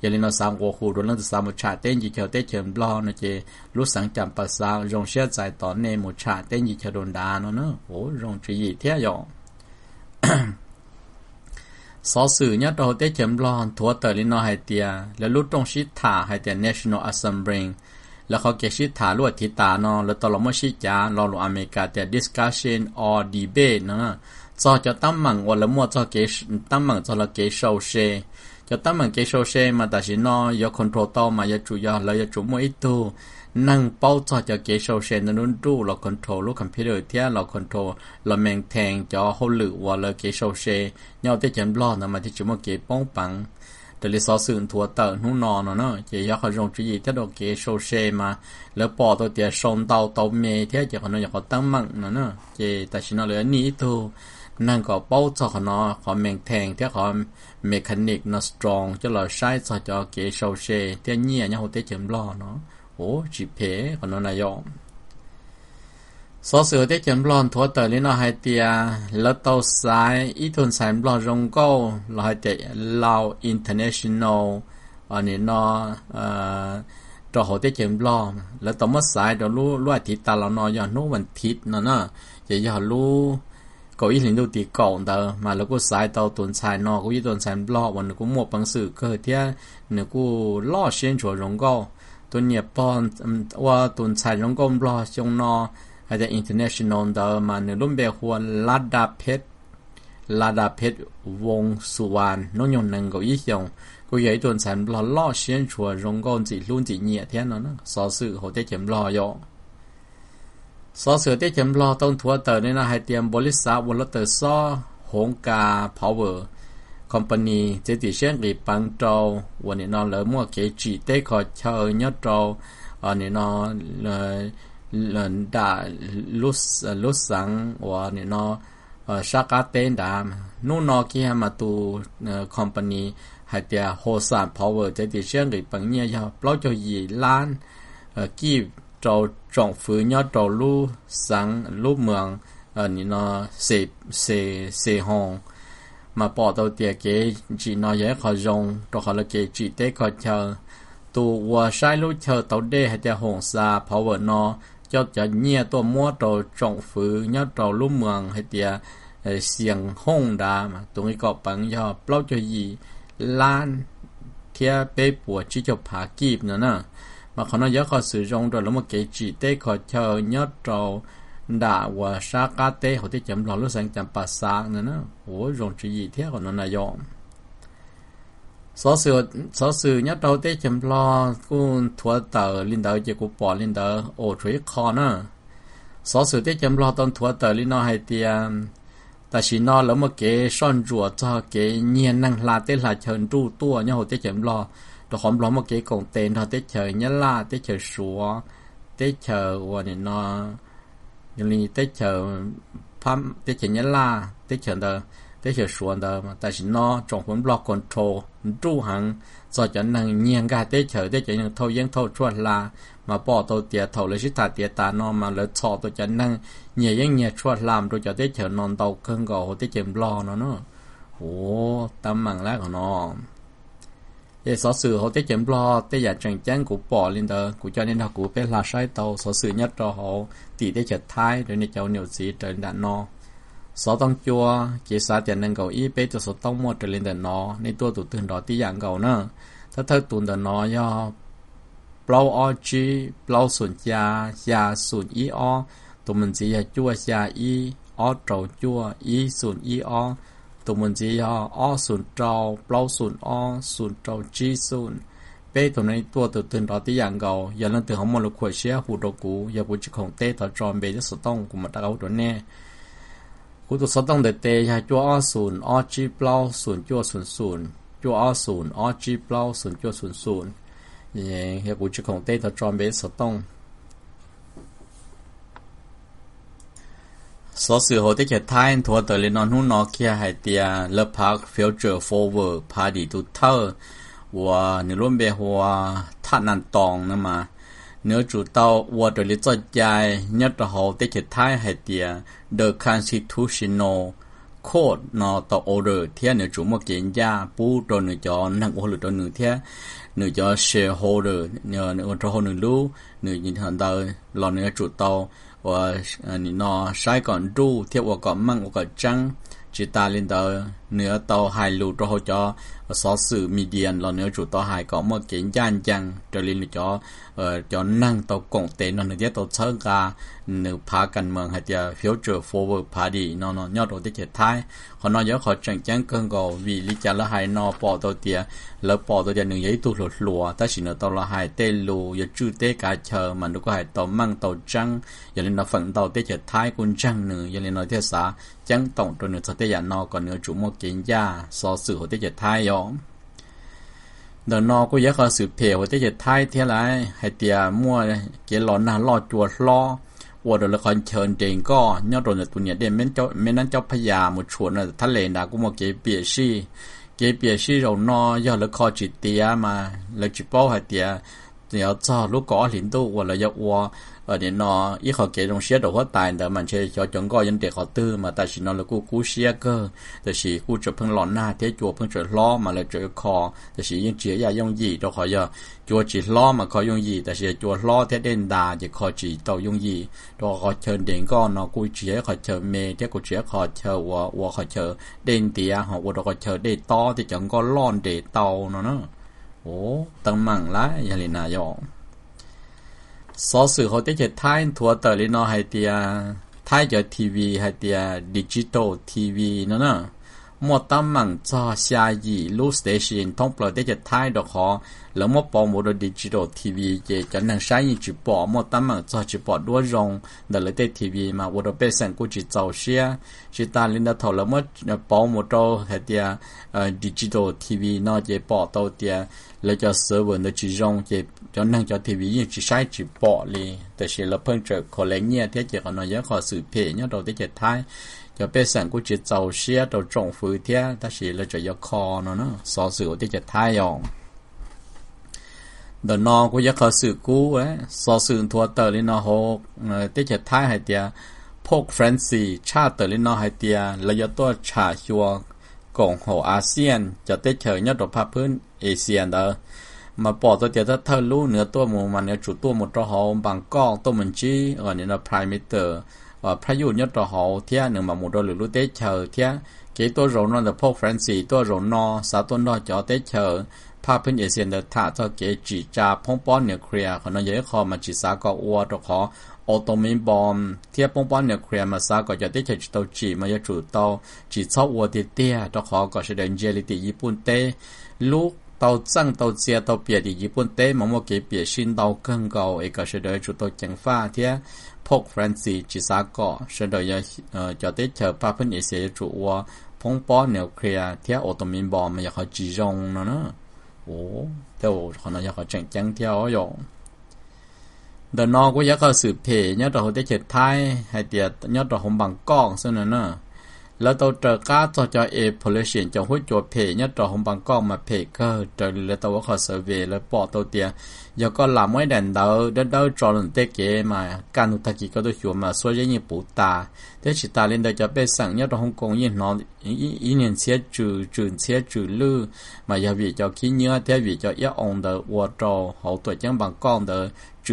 [SPEAKER 1] giờ lên nó sang qua khu rồi nó sang một trả tên gì cho tết Chém lo nó chỉ lúc sáng Chạm bát sáng rong xe giải tỏ nên một trả tên gì cho đồn đá nó nữa. Ủa rong chỉ gì thế rồi sở sử nhất đầu tết Chém lo thua tờ lên nó hai tia à, là lúc trong sĩ thả hai tia National Assembly, là họ kể thả lúc thì tả nó, là tờ lo mất sĩ trả lo lo America tia discussion or debate nó cho cho tâm mặn hoặc là mua cho cái tâm mặn cho là cái cho tâm mặn cái sâu xe mà ta chỉ nó do control to mà do chủ yếu là do chủ mỗi ít tu năng bao cho cho cái sâu xe nó luôn trụ là control lúc computer thế là control là maintain cho hỗ lự và là cái sâu xe nhau tới chân lo nó mà thì chúng một cái bóng bằng để lý do sự thua tờ nó nọ nó nó chỉ do họ dùng chữ gì thế độ cái sâu xe mà lỡ bỏ tôi tiền sông tàu tàu mê thế chỉ còn nó có tăng mạnh nó nó chỉ ta chỉ nói là ní tu นั่นก็เป้าจอเนาะขอแมงแทงเที่ยขอเมคานิกนะสตรองจะหล่อใช้จอจอเกเชาเชเที่ยเงี้ยเนี่ยเขาเตเจิมล้อเนาะโอ้จีเพขอนนายอมสอเสือเตเจิมล้อทัวเตอร์ลินอไฮเตียแล้วเต้าซ้ายอีทุนสายบลอนรงโก้ลอยเตลาวอินเตอร์เนชั่นแนลอันนี้เนาะเอ่อตัวเขาเตเจิมล้อแล้วต่อมาสายเรารู้ลวดอาทิตตาเรานอนย้อนนู้วันทิศเนาะเนาะจะย้อนรู้ อล่อเชียนชัวรงกอนจีลุ่นจีเนี่ยเทียนนั่นนะสอสื่อเขาได้เข็มรอยอ ซอเสือเตี้ยเข็มรอต้นทัวเตอร์นี่นะให้เตรียมบริษัทวอลเตอร์ซอฮงกาพาวเวอร์คอมพานีเจติเชียงรีปังโจวันนี้นอนเลยมั่วเกจิเต้คอเชอร์ยอดโจวันนี้นอนเลยเลนด่าลุสลุสสังวันนี้นอนชากาเต้นดามนู่นนอกี้มาตูคอมพานีให้เตียโฮซานพาวเวอร์เจติเชียงรีปังเนี่ยยาวเปล่าจะยี่ล้านกีบ trâu trọng phứ nhá trâu lu sáng lu mường ờ, nè nó xề xề xề hồng. Mà bỏ đầu tiệt cái chỉ nó dễ khó dùng cho họ là cái chỉ tế khó chờ tu và sai lu chờ tàu đê hay cho hồng sa power nó, cho cho nhẹ tổ mua trâu trọng phứ nhá trâu lu mường hay tiệt ờ, xiềng hông đá. Mà tụi có bằng cho bao cho gì, lan thia bê bùa chỉ cho phá kịp nữa nè mà khó nói gió có sử dụng rồi lúc mà kể chỉ tế khó chờ nhớ trâu đã và sa cá tế họ tế chấm lò lúc sáng chấm bà sáng nữa nó, ủa dùng chỉ gì thế còn nó là dọn. Sở sự sở sự nhớ trâu tế chấm lo cô thua tờ linh tờ chỉ của bỏ linh tờ ổ chuối khó nữa sở sự tế chấm lo toàn thua tờ linh nó hay tiền ta chỉ nó là một cái son rùa cho cái nhiên năng là tế là chờn tru tua nhau hồ tế chấm lò rồi hôm lo một cái cổng tên họ tiên chờ nhớ là tiên chờ số tiên chờ và này nó, như tiên chờ pam tiên chờ nhớ là tiên chờ đó tế sẽ xuống đó mà tại vì nó trong phần block control trụ hàng do cho năng nhiên ga tế chờ tế chờ những thâu yên thâu chuột là mà bỏ tôi tiệt thâu lấy ta tiệt ta nó mà lấy cho tôi cho năng nhẹ yên nhẹ chuột làm tôi cho tế chờ non tàu cơn gò tế chờ lo nó nó ồ, tâm mạng lá của nó để sở sự họ tới chấm lo tới giả chẳng chán của bỏ lên đó của cho nên họ của phải là sai tàu sở sự nhất cho họ tỷ để chật thai rồi nên cháu nhiều gì trời đã no. Sở tông chua chỉ xa tiền nên cầu y, bế cho sở tông mua trở lên đợt nó nên tôi tụt từng đó tí dạng cầu nữa thật thật tụt đợt nó do blow o g, blow sụn cha cha sụn y o. Tụi mình chỉ là chua cha y o trầu chua y sụn y o tụ mình chỉ họ o sùn trâu bao sùn o sùn trâu chi sùn bé tụ này tua tụ từng đó tí dạng gầu giờ lên từ không một lúc khỏe xe hủ đồ cũ. Giờ buổi chỉ không tê thở tròn, bé rất sốt tông của mặt đã gấu đó nè. Cú tụ sốt tông để tê hai chua o sùn o chi bao sùn chua sùn sùn chua o sùn o chi bao sùn chua sùn sùn giờ buổi chỉ không tê thở tròn, bé sốt tông. 所事后的些探托得了，那弄那些还的了 park future forward 爬的都透，我你论别ไ太难懂了嘛。เลพักเฟนื้อจุดเต้าวัวโดยลิจอดยาเนื้อตะหอเตจินท้ายไฮเตีย The Constitutional Code นอตอโอเดอร์เทียเนื้อจุมวกเจียนยาปูตัวเนื้อจอนังโอหรือตัวเนื้อเทียเนื้อจอ shareholder เนื้อเนื้อตัวหนึ่งรู้เนื้อยินทันเตอร์หล่อเนื้อจุดเต้า 我呃你喏，晒 còn tru theo 我 có măng 我 có trăng. Chỉ lên tờ nửa tàu hai lù cho cho và sự median là nếu chủ tao hại có một cái gian chăng, trở lên là cho ờ, cho năng tao cộng tế nó nữa tao chơi cả nếu phá cần mừng hay là future forward party nó nó nhau đồ tiết chế thái họ nói nhớ họ chẳng chẳng cơn gò vì lý cha là hai nó bỏ tao tiệt lỡ bỏ tao tiệt những giấy tu lột lùa ta chỉ nó tao là hai tê lù, giờ chữ tê cả chờ mà nó có hai tao mang tao trăng, giờ nên nó phận tao tiết chế thái cũng trăng nữa, giờ nên nói tiết xã chẳng tổng rồi nữa tao tiết giả nó còn nữa chủ một kiến gia, so sự họ tiết chế thái rồi đó nó có giá khó sự phèo tới giờ thay thế lại, hay tiền mua cái lọ nào lọ chuột lọ và rồi là còn chờn trên có rồi tụi nhà đem men cho men ăn cho pha một chuột là thắt lệ đã cũng một cái bìa si. Cái bìa si rồi nó giờ là khó chỉ mà là chỉ bao hay tiền cho lúc có liền tu và là giờ ở đến nó ít họ kể trong xe đầu hết tài đó mà chơi cho chúng coi dân để họ tư mà ta chỉ nói là cú cú xe cơ. Thì chỉ cú chụp phăng lọn na, thế chùa phăng chụp lo mà là chụp kho thì chỉ những chế ra dùng gì đâu họ giờ. Chùa chỉ lo mà có dùng gì thì chỉ chùa lo thế đền đà thì họ chỉ tàu dùng gì đó họ chờ đến con, nó cú chế họ chờ mê, thế cú chế họ chờ và và họ chờ đền tía, họ và họ chờ để to thì chẳng có lon để tàu nó nữa. Ố tăng mảng lá vậy là nào số sự họ tới chơi thái thua tờ lên nó hay tia thái TV hay tia digital TV nó nè. 莫当忙查下伊路 station 通不了这些太多哈，那么包括了 digital TV 也只能上一直播，莫当忙查直播多用，那了这 TV 嘛，我都本身过去早些，是单领的头那么包括到那点呃 digital TV 那些报道的，那叫 server 那去用也只能叫 TV 一直上一直播哩，但是了碰着可能呢，这些可能也靠视频，要到这些太。 จะเป็นสังกูจิตเจ้าเชียตัวจงฟื้นเทียถ้าสีเราจะยกคอเนาะนะสอสื่อที่จะท้ายองเดินนอกูยกเขาสื่อกู้ไอ้สอสื่อทัวเตอร์ลินอหกที่จะท้ายให้เตียพวกเฟรนซีชาเตอร์ลินอให้เตียระยะตัวชาชัวกองโหอาเซียน จะเตะเฉยยอดตัวภาพื้นเอเชียเด้อมาปอดตัวเตียถ้าเธอรู้เนื้อตัวมูมันเนื้อจุดตัวหมดตัวหอมบางกอกตัวมันจีออเนี่ยเราพรายมิเตอร์ và phải dụ nhất trò họ thia nữa mà một đôi lũ tế chờ thia cái tôi rồi nó là Pope Francis, tôi rồi nó xã tôi nó cho tế chờ. Pha bên ế xin được thả cho cái chỉ cha phong bó nửa kia còn nó dễ khó mà chỉ xã có ua trò họ. Ô tô mi bom thia phong bó nửa kia mà xã có cho tế chờ, chỉ tàu chỉ mà cho chủ tàu. Chỉ sau ua thì tia trò họ, có sự đánh dễ lý tỷ Nhật Bản tế. Lúc tàu trăng tàu xe, tàu bìa thì Nhật Bản tế, mà một kế bìa xin tàu cân cầu, ấy có sự đợi chủ tàu chẳng pha thế Pope Francis chỉ xa có sẽ đợi cho tới chờ Papa Phân sẽ trụ qua phong bó nếu kia theo ô tô mình bỏ mà chỉ rong nó nữa ồ theo họ nó họ chẳng chẳng theo rồi đợt nó có có sự thể nhớ rồi hồi tới chết thai hay tiệt nhớ rồi hôm bằng con xưa nữa nữa โอ้เดี๋ยวเขาน่าอยากเขาจังจังเที่ยวอยู่เดินนอกก็อยากเขาสืบเพยเนี่ยเราได้เจ็ดท้ายให้เดียเนี่ยเราหงบังกองซะเนาะเนาะ แล้วตัวเจอก้าตัวจะเอพลิชินจะหัวจวเพเนี่ยตัวของบางกองมาเพก็เจอแล้วตัวเขาเซอร์เวแล้วปอตัวเตีย giờ có làm mấy đèn đâu đó đâu cho lần tết kế mà can tu taki có đôi hiểu mà số giấy như bù ta thế chỉ ta lên đây cho bé sang nhớ trong Hồng Kông như nó ý niệm xe trừ trừ xe trừ lư mà giờ vì cho khi nhớ thế vì cho yếu ông đời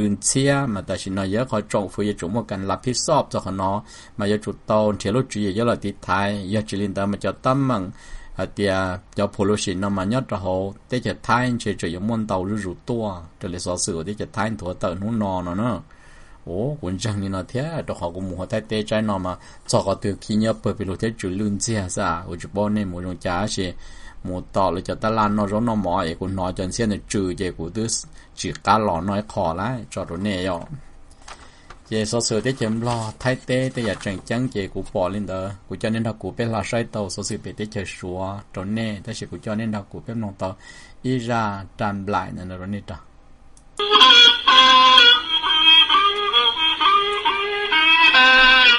[SPEAKER 1] qua trò mà ta chỉ nói nhớ khỏi trồng phụ chúng một cần làm phí shop cho nó? Mà giờ chủ tàu thì lúc chủ yếu là tít thái giờ chỉ lên mà cho tâm bằng à tia cho pollution nó mà nhất là họ để cho thái chỉ chỉ dùng môn tàu rủ rủ tua. Cho nên số sự để cho thái thua tờ nó nọ nó nữa. Ồ quân chẳng như nó thế đó họ cũng muốn thái tê trái nó mà. Cho họ từ khi nhớ bởi vì lúc thế chủ lương chia ra ở chỗ bao nên trong giá gì một tàu là cho ta lan nó giống nó mỏi, cũng nói cho nên là trừ về của thứ chỉ cá lò nói khó lá cho rồi nè yo giờ số sự thế chấm lo thay tế thế giờ chẳng chẳng chế cụ bỏ lên đó. Cụ cho nên học cụ biết là sai tàu số sự bị thế chơi xóa nè thế chỉ cụ cho nên học cụ biết nông tàu. Ý ra tràn lại nên rồi nè Thank you.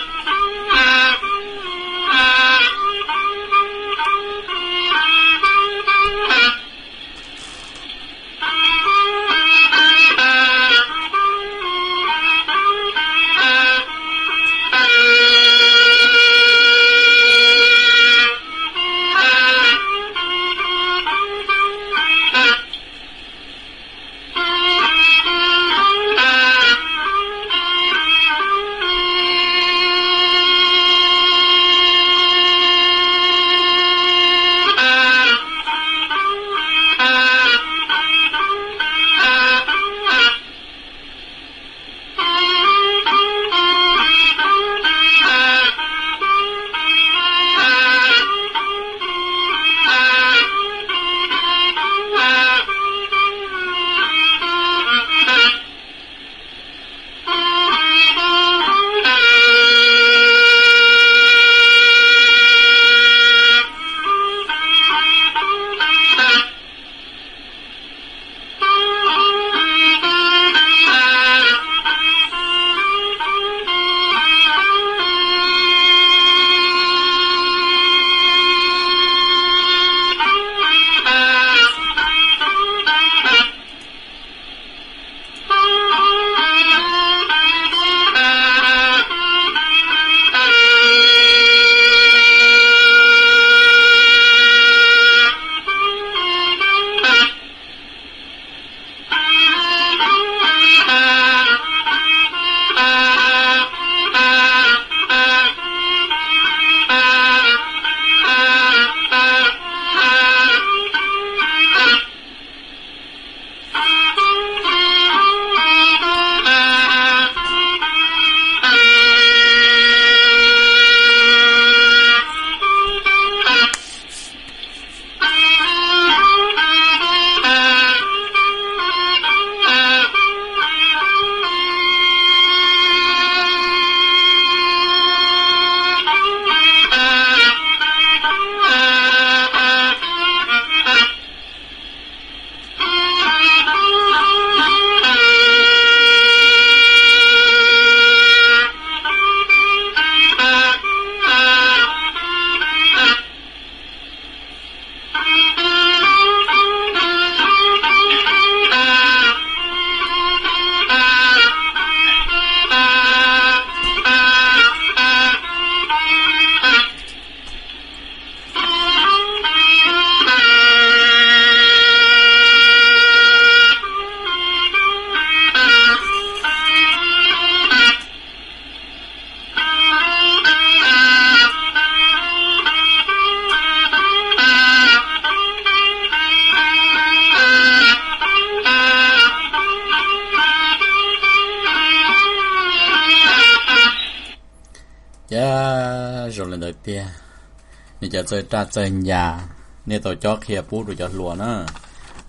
[SPEAKER 1] Chơi tra chơi nhà nè tao cho kia bút rồi cho lúa nữa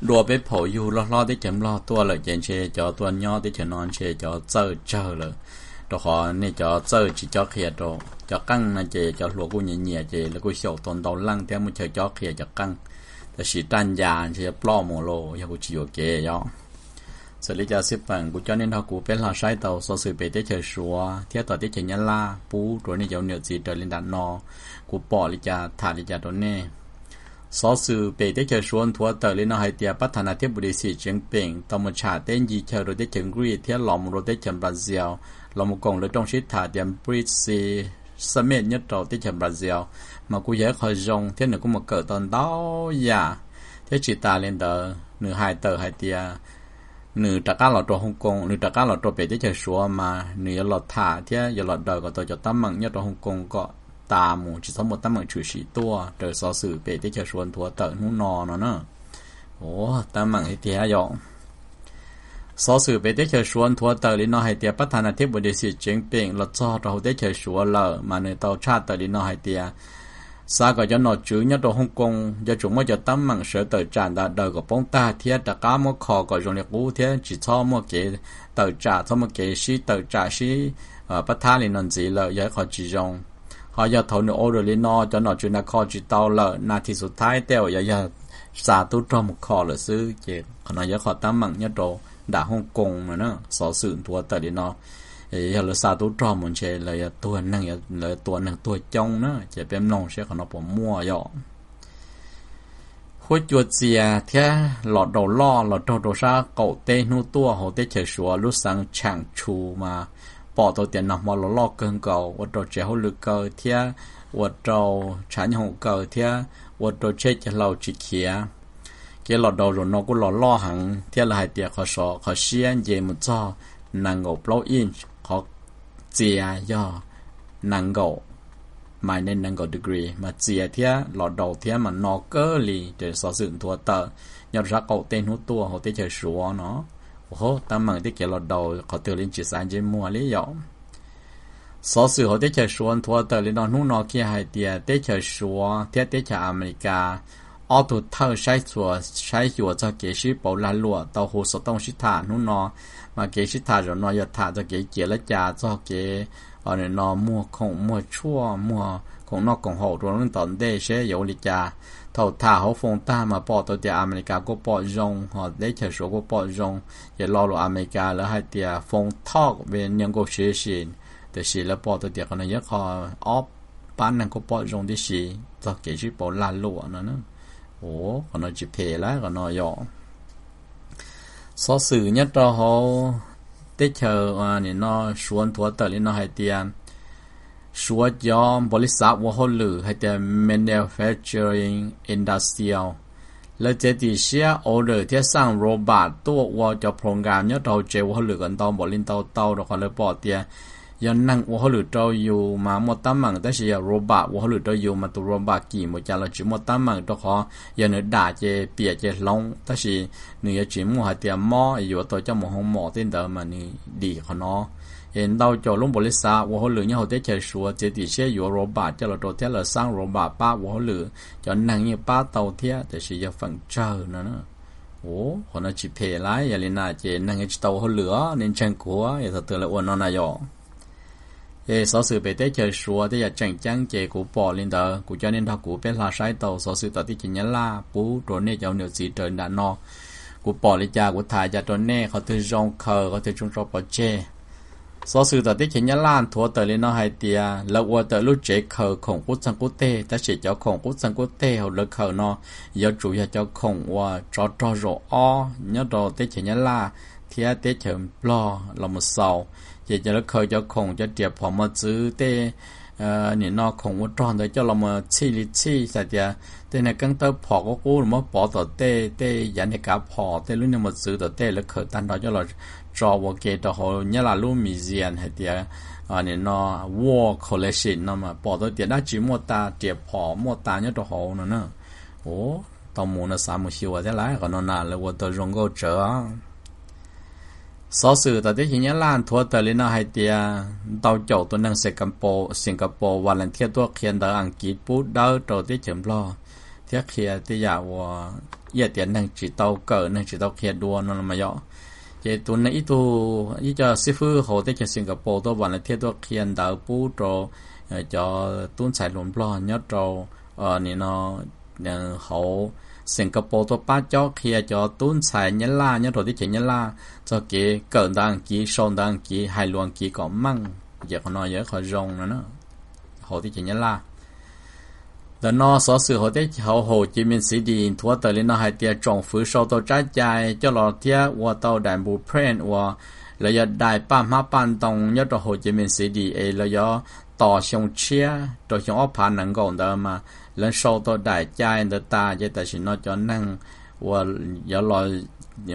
[SPEAKER 1] lúa bếp phổ yêu lo lo để chấm lo tua lợi chén chê cho tua nho để non chê cho chơi chơi rồi đó họ nè cho chơi chỉ cho kia đồ cho căng nè chê cho lúa cũng nhẹ nhẹ chê là cũng sầu tuần đầu lăng theo một chơi cho kia cho căng chỉ sự lý do xếp phần của cho nên họ của biết là sai tàu so sự bị tế chờ xua theo tàu tế chờ nhá la bú rồi nên dấu nhiều gì trở lên đạn nọ của bỏ lý cho thả lý cho đó nè so sự bị tế chờ xua thua tờ lên nó hay tiệt bắt thằng nào tiếp bùi sĩ chứng bệnh tàu một trả tên gì chờ rồi tế chờ gửi theo lòng rồi tế chờ Brazil lòng một cổng là trong shit thả tiệm British Summit nhất đầu tế chờ Brazil mà cũng dễ khởi dùng thế nữa cũng một cỡ tần đó dạ thế chỉ ta lên tờ nửa hai tờ hai tiệt nữ trả cá lọt trong Hong Kong nữ trả cá lọt bé chơi chơi số mà nữ lọt thả thế, giờ lọt đời của tôi cho tấm mặn nhất trong Hong Kong có tà mù, chỉ sống một tấm mặn chủ sĩ tua, trời so sự chơi chơi số thua tận nu nò nó nữa ồ tấm mặn thì thế rồi so sự chơi chơi số thua tận lý nó hay tiệt bắt thành là thiết bộ đề sĩ chính bình lọt cho trong hồ chơi số lợ mà nữ tàu cha tận lý nó hay tiệt sa có cho nó chữ nhất đồ Hong Kong, do chúng mới cho tấm mạng sở tờ trả đã đời của bóng ta thiết đã cá mua kho có dùng liệt cũ thiết chỉ cho mua cái tờ trả cho mua cái sĩ tờ trả sĩ ở bắt tha lên non gì là giờ họ chỉ dùng họ giờ thầu nữa order lên nó cho nó chuyện là kho chỉ tao lợi na thì số thái teo giờ giờ sa tu trong một kho là sư chỉ nó giờ họ tấm mạng nhất đồ đã Hong Kong mà nó sở sự thua tờ đi nó giờ là sao tôi cho mình chơi là tôi năng là tôi năng tôi trông nữa. Chỉ biết nông sẽ còn nó bỏ mua rồi khối chuột gì à? thế lọt đầu lo lọt đầu đầu sa cậu tê nu tua hồ tê chơi sủa, lúc sáng chẳng chu mà bỏ đầu tiền nằm mà lọt lo cơn cầu và đầu chơi hồ lực cầu thế và đầu sản hồ cầu thế và đầu chơi chơi lâu chỉ kia cái lọt đầu rồi nó cũng lọt lo hẳn. Thế là hai tiệc khó sọ khó xiên về một cho nàng ngọc lâu in chia do năng gỗ mà nên năng gỗ degree, mà chia thia lọ đầu thia mà nó cơ lì để so dựng thua tờ. Nhớ ra cậu tên hút tua hồ tế chờ số nó. Hô ta mừng tế kia lọ đầu có từ lên chỉ sáng trên mua lý do. So sự hồ tế chờ số thua tờ lên nó nó kia hai tia tế chờ số thia tế chờ America. Ô tô thao sai chùa sai chùa cho kế sĩ bảo la lụa, tàu hồ sơ đông sĩ thả nó nó mà cái sự thà rồi nó giờ thà cho cái chế là cha cho cái ở ờ, này nó mua không, mua chua mua không nó cũng hậu rồi, nó tận đây sẽ yếu lý cha. Thầu thà hậu phong ta mà bỏ tới tiền America có bỏ rong, họ để chờ số có bỏ rong. Để lo lo America là hai tiền phong thóc về những cái sự xin để xí là bỏ tới tiền còn này họ off bán năng có bỏ rong để xí cho cái sự bỏ là lụa nó nữa ủa còn nó chỉ phê lại còn nó số sự nhất cho họ. Tết chờ à nè nó xuống thua tờ lên nó hay tiền. Xuống cho bồi sát và họ lử hay tiền manufacturing industrial. Là chế thì sẽ order thiết sang robot tổ và cho program nhất đầu chế và lử gần tàu bồi lên tàu tàu rồi còn lấy bỏ tiền ยันนั่งว่าเขาหลุดเราอยู่มาหมดตั้มมังแต่เสียโรบอทว่าเขาหลุดเราอยู่มาตัวโรบอทกี่หมดจานเราจีหมดตั้มมังตัวเขายันเนื้อด่าเจเปียเจลงแต่สิเนื้อจีมัวหาเตียมออยู่ตัวเจ้าหมอห้องหมอเต้นเดิมมานี่ดีเขาเนาะเห็นเราจอลงบริษัทว่าเขาหลุดเนี่ยเขาได้เจอชัวเจติเสียอยู่โรบอทเจ้าเราตัวเท่าเราสร้างโรบอทป้าว่าเขาหลุดจนนั่งเนี่ยป้าเตาเทียแต่สิจะฝังเจอนะเนาะโอ้คนนั้นจีเพลายอย่าเลยน่าเจนั่งจะเตาเขาเหลือเน้นเชิงกัวอย่าตัวละอ้วนนอนนายอ ê số sự bị tế chờ xua thì là chẳng chẳng chế của bỏ lên đó của cho nên đó của bé là sai tàu số sự tàu thì chỉ nhớ là bố rồi nè cháu nhiều gì trời đã no. Của bỏ lên cha của thải cha rồi nè, họ từ rong khờ họ từ trung cho bỏ chê. Số sự tàu thì chỉ nhớ là thua tờ lên nó hay tia là qua tờ lúc chế khờ khổng quốc sang quốc tế ta sẽ cháu khổng quốc sang quốc tế họ lực khờ nó giờ chủ nhà cháu khổng và cho cho rồi o. Nhớ đồ tế chỉ nhớ là thì tế chậm lo là một sầu giờ cho nó khơi cho khổng cho tiệp họ mà chữ tê nè nó khổng một tròn đấy cho là mà chi li chi sao giờ tê này căng tơ phò có cú mà bỏ tờ tê tê dành để cả phò tê lúc này mà chữ tờ tê là khởi tan đó cho là cho vào cái tờ hồ nhớ là lúc mì diện hay tiệp à nè nó war collection nó mà bỏ tờ tiệp đã chỉ mua ta tiệp phò mua ta nhớ tờ hồ nữa nữa ồ tao muốn nó sao một chiều thế lại còn nó nào là tôi rong câu trở sau sự tại thế nhớ lan thua tới lên hai tia. Tàu chậu tuần năng Singapore Singapore và lần thiết tua khiến đỡ ăn kỹ bút đỡ trâu tiết chấm lo. Thiết kia thì giả và giờ tiền năng chỉ tàu cỡ năng chỉ tàu kia đua nó mà rõ chế tuần này tu ý cho sư phụ hồ tiết cho Singapore, tôi và lần thiết tua khiến đỡ bút trâu ờ, cho tuần xài luôn lo, nhớ trâu ờ nè nó ờ, hậu. Singapore tôi bắt cho kia cho tuân xài nhớ la nhớ rồi tiết chỉ nhớ la cho cái cỡ đang kỹ son đang kỹ hai luồng kỹ có măng giờ còn nói giờ họ rong nữa nó họ thì chỉ nhớ La. The No sở sự họ thấy hậu hồ chí minh sĩ đi thua tới lên nó hai tia trồng phứ sau tôi trái Chai cho lọ tia và tàu đại bù pren và là giờ đại ba má ban đồng nhớ cho hồ chí minh sĩ đi ấy là giờ tỏ xong chia tỏ xong ốp phản năng gọn đó mà lên sau tôi đại trai người ta cho ta chỉ nó cho năng? Và giờ lời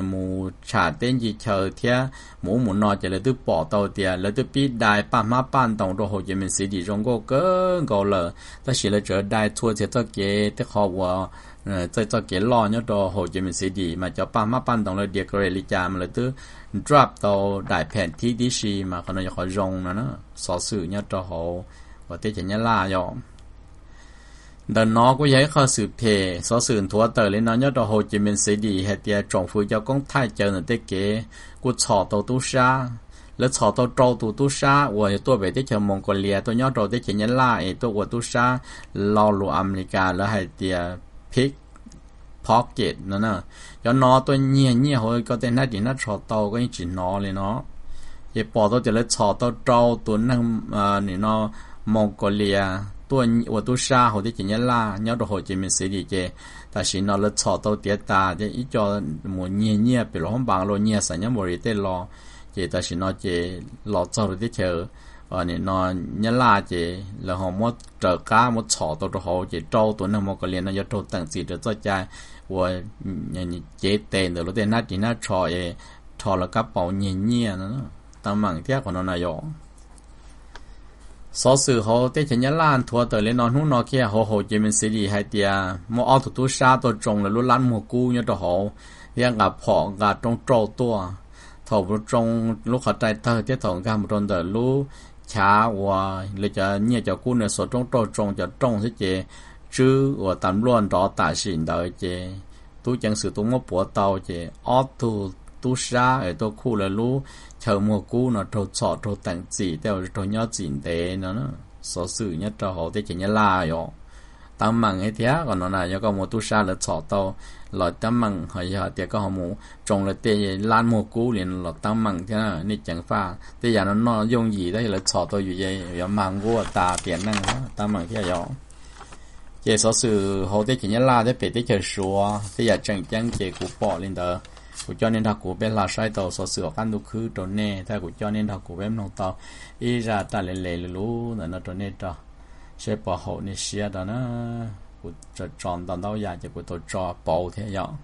[SPEAKER 1] mù trả tên gì chờ thế? Mù mù nó chỉ là tôi bỏ tàu tiền là tôi biết đại ba má ban đồng đồ hồ chí minh sĩ đi trong cô cơ ngầu lờ. Ta chỉ là trở đại thua thì tôi kể tôi họ và tôi tôi kể lo nhớ đồ hồ chí minh sĩ đi. Mà cho ba má ban đồng là địa cơ lý cha mà là tôi drop tàu đại phèn thi đi xì mà còn nó họ rong nữa nó. Xóa sự nhớ đồ hồ. Và tôi chỉ nhớ la rồi The nó có giấy khờ sự so sườn thua tờ lên nó nhất là Hồ Chí Minh sẽ đi hệ tia trọng phụ cho công thai chờ nửa tế kế. Của sọ tổ tu sa. Lỡ sọ tổ trâu tu tu sa và tôi về tới chờ mong còn lìa tôi nhớ rồi tới chỉ nhớ lại tôi của tu sa, lo lù America, lỡ hệ tia pick pocket nó nè. Cho nó tôi nhẹ nhẹ hồi, có tên nó thì nó sọ tổ cái chỉ nó lên nó. Vậy bỏ tôi chỉ lỡ sọ tổ trâu tôi năng này nó mong còn lìa ว我都杀或者今年啦，鸟到后前面谁的个，但是那了炒到跌大，这一叫么年年，比如我们帮了年三年没人得了，这但是那这老早的球。ờ nè nó nhớ là chị là họ muốn trở cá muốn chọ tôi cho họ chị trâu tôi nó một cái liền nó cho trâu tặng gì được cho cha và chế tiền được lúc tiền nát chỉ nát chọ ấy chọ là các bảo nhẹ nhẹ nó tao mảng tiếc của nó là rõ Số sự họ tế chỉ nhớ lan thua tới lên nón hú nó kia họ họ chỉ mình xử lý hai tia một ao tụt sa tôi trồng là luôn lan mua cú nhớ đó họ riêng gặp họ gặp trong trâu tua thầu lúc trong lúc họ trai thơ tiếp thầu gặp một trong đời lúc chả và lấy cho nhẹ cho cú nữa số trong trâu trồng cho trồng thế chế chứ và tạm luôn đó tại xin đời chế tôi chẳng sự tôi mua bùa tàu chế ao tụt tu sa e ở tôi khu là lú chờ mùa cũ nó trâu sọ trâu tặng chỉ theo trâu nhớ chỉnh thế nó nó số sự nhất trâu hậu thế chỉ nhớ la yo. Tăng măng ấy thế còn nó là do có một tu sa là sọ tao lọt tăng măng họ giờ thì có họ mù, trồng là tê lan mùa cũ liền lọt tăng măng thế nào nít chẳng pha. Thế giờ nó nó dùng gì đấy là sọ tao như vậy giờ măng của ta tiền năng tăng măng thế yo. Chế số sự hậu thế chỉ nhớ la thế bị thế chờ số thế giờ chẳng chẳng chế của bỏ lên đó ကိုကြောင်းနေတာကိုပဲလာဆိုင်တော့ဆော့ဆော့ကန်တို့ခူတော့နေတဲ့ကိုကြောင်းနေတာကိုပဲမနှောတော့အေးရတလဲလဲလို့နော်တော့နေတာရှေ့ပါဟုတ်နေရှာတာနာကိုကြောင်းတန်တော့ရကြကိုတော့ကြောပေါတဲ့ရောက်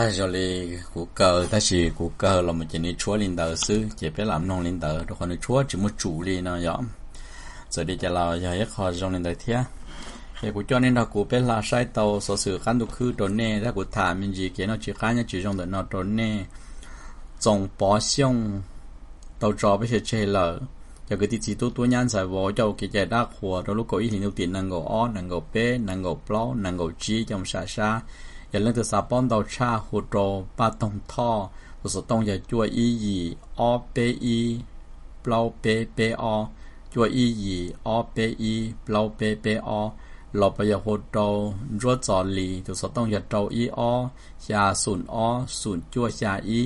[SPEAKER 1] ta rồi li cú cờ, ta chỉ của cờ là một chuyện đi chúa linh tờ sư chỉ biết làm nông linh tờ đó còn chúa chỉ một chủ li nó rõ rồi đi cho là giờ hết khó trong linh tờ thiệt thì của cho nên là của biết là sai tàu số sự khăn được khứ trốn nè, ra của thả mình gì cái nó chỉ khá nhá chỉ trong đó nó trốn nè. Trồng bỏ xong tàu trò bây giờ chơi lợ cho cái tí tu tu nhan sai vô cho cái chạy đa hồ đó lúc có ý thì đầu tiên năng ngộ o năng ngộ p năng ngộ plo năng ngộ chi trong xa xa. อย่าเรื่องจะสับป้อมดาวชาหูโรปาตงท่อสุดต้องอย่าจัวอีหยีออเปอีเปลาเปเปอจัวอีหยีออเปอีเปลาเปเปอหลบไปยาโฮโตรัวจอลีตัวสต้องอย่าเตาอีออยาสุนย์อสุนจั่วชาอี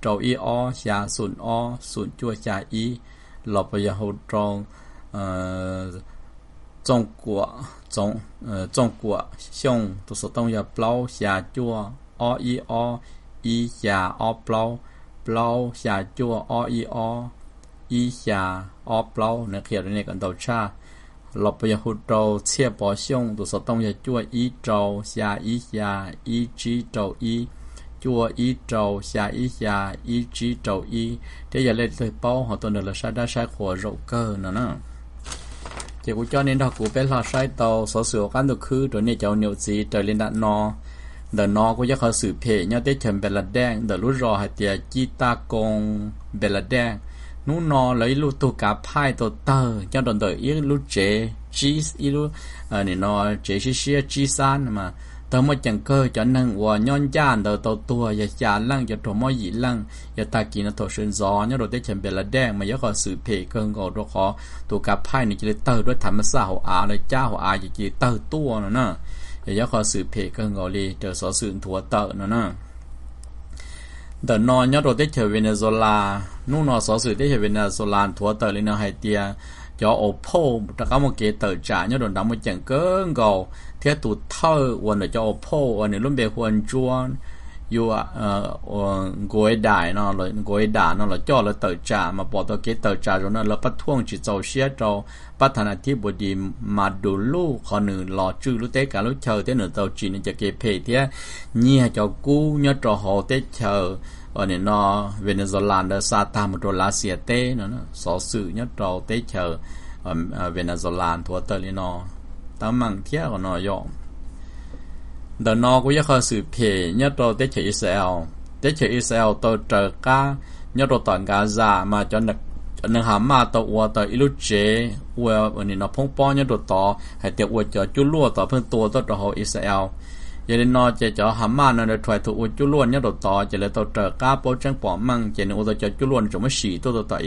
[SPEAKER 1] เตาอีออยาสุนย์อสุนจั่วชาอีหลบไปยาโฮโตเอ่อ trong chua o i o i o plau chua o i o i o plau này cha bây giờ hụt trâu chia bỏ xong tôi sẽ tông giờ chua i trâu xà i xà i chi trâu i chua i trâu xà i xà i chi trâu i thế giờ lên tới bao họ tôi được là sa đa sa khổ rộng cơ nữa nữa chỉ cũng cho nên đó, cũng bé là sai tàu số sửa căn được khứ, rồi nên cháu nhiều gì trở lên đạn nó đờ nó cũng chắc họ xử phê nhau tết chấm bè là đen đờ lúc rồi hay tiệt chi ta công bè là đen. Nú nó lấy lúc tu cả phai tu tờ, cho đòn đợi ít lúc chế chi ít lúc à này nó chế xí xí chi san mà tớ mà chẳng cơ cho nâng và nhon chan tớ tàu tua và chả lăng cho trộm mọi gì lăng. Và ta kỳ nó thổ sơn gió nhớ rồi tới chẳng bề là đen mà nhớ có sự phê cơn gò đồ khó. Tụ cả phai này chỉ là tớ, đối thảm xã hội à là cha hội á chỉ tớ tua nữa nè. Và nhớ có sự phê cơn gò lì tớ số sự thua tớ nữa nè. Tớ nó nhớ rồi tới chờ Venezuela. Nu nó số sự tới chờ Venezuela thua tớ lên nó hay tia cho Oppo ta có một cái tờ trả nhớ đồn đóng một chẳng cơn gò thế tụt thơ ổn là cho phô ổn là luôn bề huân chuông ờ, ờ gối đại nó là gối đả nó là cho là tờ trà, mà bỏ tôi cái tờ trà rồi nó là bắt thuông chỉ tàu xe cho bắt thằng thì bộ đi mà đủ lú còn nửa lò chữ lú tế cả lú chờ tế nửa tàu chỉ nên cho cái phê thế. Nhia cho cú nhớ cho hồ tế chờ, ở nên nó Venezuela đã sa ta một đô la xia tế nó nó sự nhớ cho tế chờ, ở Venezuela thua tờ nó ta mang thiết của nó dùng đợt nó cũng có sự phê nhất trâu tế chờ Israel. Tế chờ Israel, tôi chờ cá. Nhất trâu toàn Gaza mà cho nó cho hàm mà tàu qua tàu ilu chế qua ở này nó phong bao nhất trâu tàu hay tiệc qua cho chú lúa tàu phân tua tàu hồ Israel. Giờ nên nó chỉ cho hàm mà nó được thoại thủ chú luôn nhớ đồ tỏ chỉ là tàu trợ cá, bố trắng bỏ măng. Chỉ nên ô cho chú luôn trong mấy xỉ tôi tàu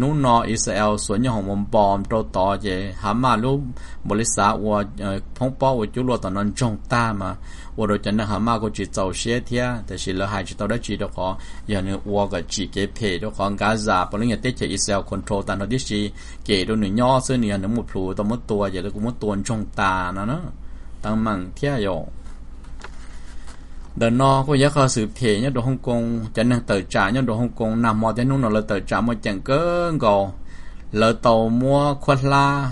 [SPEAKER 1] นูนออิสเอลสวนยองมอมปอมโตต่อเจหามาลูบริษัทวัวพงปอวัจุลัวตอนนั้นจงตามาวัวโดยจันนหามาก็จิตเจ้าเชียเทียแต่สิลหายจิตเราได้จีดอขออย่างนึงวัวกับจีเกเพดอของกาซาปะเรื่องเตจอิสเอลคอนโทรตันทดิชีเกดูหนึ่งย่อเสื้อเนื้อหนึ่งหมดพลูตอมุดตัวอย่าเลยกูมดตัวจงตานะเนาะตั้งมั่งเทียโย đờ nó có giá kho sự thể nhất đồ Hồng Kông chẳng năng tờ trả nhất đồ Hồng Kông nằm mò tới nung nó là tờ trả mà chẳng cớ gò lỡ tàu mua khoát la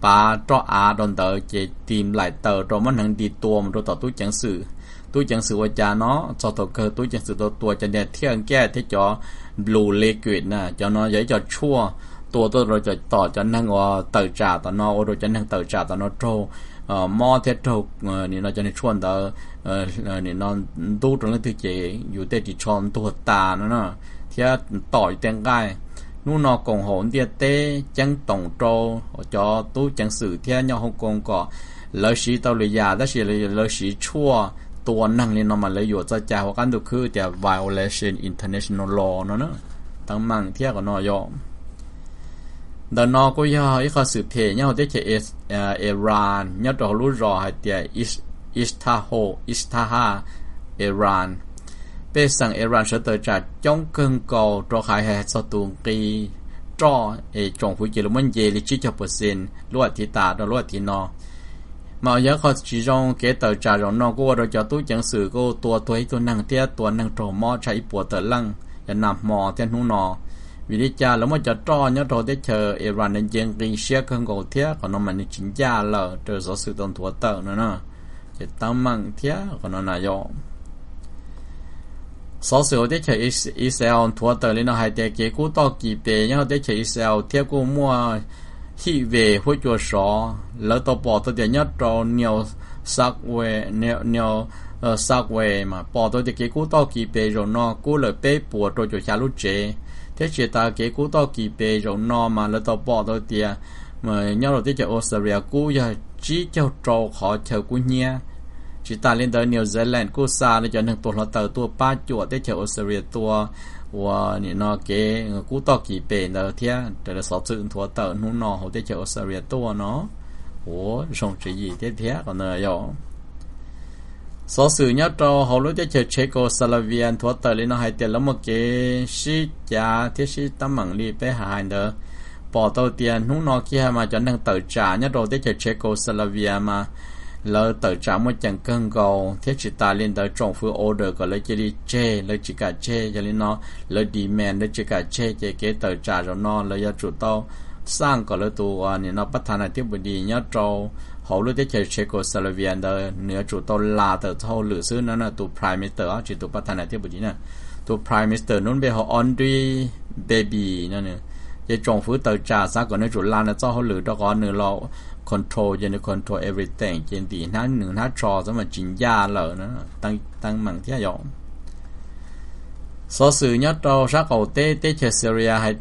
[SPEAKER 1] và cho à đòn tờ chỉ tìm lại tờ rồi mất hàng đi tua mà rồi tàu túi chẳng sự. Túi chẳng sự của cha nó, cho tàu cơ túi chẳng sự tàu tua chẳng đẹp thiên kia thế cho blue liquid nè, cho nó giấy cho chua. Tua tôi rồi cho tỏ cho năng tờ trả tàu nó rồi cho năng tờ trả tàu nó trâu. Ờ, mò thế trâu นี่ nó ờ, cho nên chuan tờ. Ờ, ờ, nè non tu trong cái chế dù tê chỉ chọn tu ta nó nó thia tỏi tiếng gai nu nó còn hồn tia tê chẳng tổng trô cho tu chẳng xử thia nhau không còn có lợi sĩ tao lì già đó sĩ lợi sĩ chua, tua năng lên nó mà lấy dụ cho cha, hoặc anh được cứ tia violation international law nó nó tăng mạng thia của nó dọn đó nó có do ít khó sự thể nhau tới chế ờ, Iran nhau trò lúa rò hay tia Istaho, Istaha, Iran. Bê sang Iran sẽ tới trả chống cơn cầu trò khai hệ sau tuần kỳ trò ế trọng phụ chế lúc mình dễ lý trí cho bật xin lúc thì tả đó lúc thì nó mà giờ khó chỉ rong kế tờ trả rong nọ, của rồi cho tôi chẳng xử cô tua tuổi tôi năng tia tua năng trò mò chạy bùa tờ lăng và nằm mò thiên hú nọ. vì lý cha lắm mà cho trò nhớ trò tới chờ Iran nên dân kỳ xe cơn cầu thiết còn nó mà nên chính cha lờ trời sở sự tôn thua tờ nữa nọ chỉ tao măng thiết còn nó là do. Số sự để chơi Israel thua tờ lên nó hay để cái cú to kỳ tế nhau để chơi Israel theo cú mua hi về hỗ chùa số lỡ tàu bỏ tàu để nhất trò nhiều sắc về nhiều nhiều sắc về mà bỏ tàu để kế cú to kỳ tế rồi nó cú lỡ bê bùa trò chùa cha lúc chế thế chỉ ta kế cú to kỳ tế rồi nó mà lỡ tàu bỏ tàu để mà nhau đầu tiên chơi Australia cú giờ chỉ cho trâu họ chờ cú nha. Chỉ ta lên tới New Zealand cú xa để cho nên tổ là tờ tua ba chuột để cho Australia tua. Và ni nó cái cú to kỳ bể nó thế, để là sáu chữ thua tờ nó nó hậu để cho Australia tua nó. Ủa xong chỉ gì thế thế còn nữa rồi số sự nhớ cho hầu lúc để chờ Czechoslovakian thua tờ lên nó hai tiền lắm một cái sĩ cha thiết sĩ tâm mạng li bé hà hành đó bỏ tàu tiền nó nó kia mà cho nên tự trả. Nhất rồi tới chờ Czechoslovakia mà. Lỡ tự trả một chẳng cân cầu thiết chỉ ta lên tới trong phương order có lấy chỉ đi chê, lấy chỉ cả chê, cho nên nó lấy demand, lấy chỉ cả chê chê kế tự trả rồi nó, lấy cho chủ tàu. Sang có lấy tù à nên nó bắt thành này tiếp bước đi nhớ trâu. Hầu lúc đấy chơi chơi của Slovenia chủ tàu là từ thâu lửa xứ, nó là tụ prime minister. Chỉ tụ bắt thành này tiếp bước đi nè. Tụ prime minister nó bây họ Andre baby, nó nè giờ trong phủ tờ trà xã còn nơi chủ lan là do họ lựa đó có nửa lo control giờ nó control everything. Giờ thì nó nửa nó trò rồi mà chính gia lỡ tăng tăng mảng thế rồi so sự nhất đâu xã cầu tê tê chế Syria hay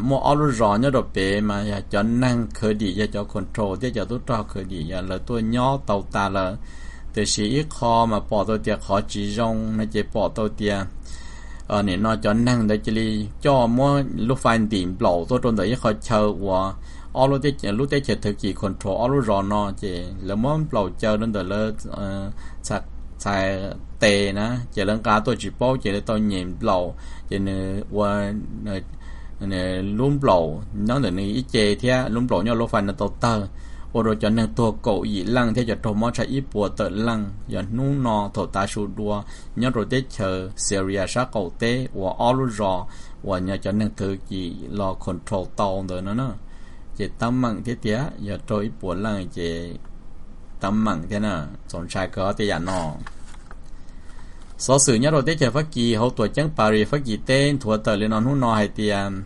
[SPEAKER 1] mua ở lúc rõ bể mà giờ cho năng khởi đi giờ cho control tê giờ tôi cho khởi đi giờ lỡ tôi nhỏ tàu ta lỡ từ sĩ ít kho mà bỏ tôi tiệt khó chỉ rong nó chỉ bỏ tôi tiệt ờ nè nó cho năng đấy chỉ cho mua lúc tìm lẩu tôi trôn đấy khỏi chờ của ở lúc tết thực chỉ control ở rồi nó chỉ là mua lẩu chờ nên đó là sạc xài tề nó chỉ là cá tôi chỉ bao chỉ là tôi nhìn lẩu chỉ là qua nè luôn lẩu nó là nè ít thế luôn lẩu nhau lúc phải nó ô rồi cho nên tôi cậu ý lăng thế cho tôi món trái ít bùa tự lăng, giờ nu nọ thổ ta su đua nhớ rồi tết chờ, Syria sát cậu tế và all lúc rõ và nhớ cho nên thứ gì lo control tàu rồi nó nữa. Chỉ tâm mặn thế tía, giờ trôi buồn lăng chỉ tâm mặn thế nào sống sai có thì dặn nó số sự nhớ rồi thế chờ phát kỳ, hậu tuổi chẳng Paris phát kỳ tên, thua tờ lên non hú nó hay tiền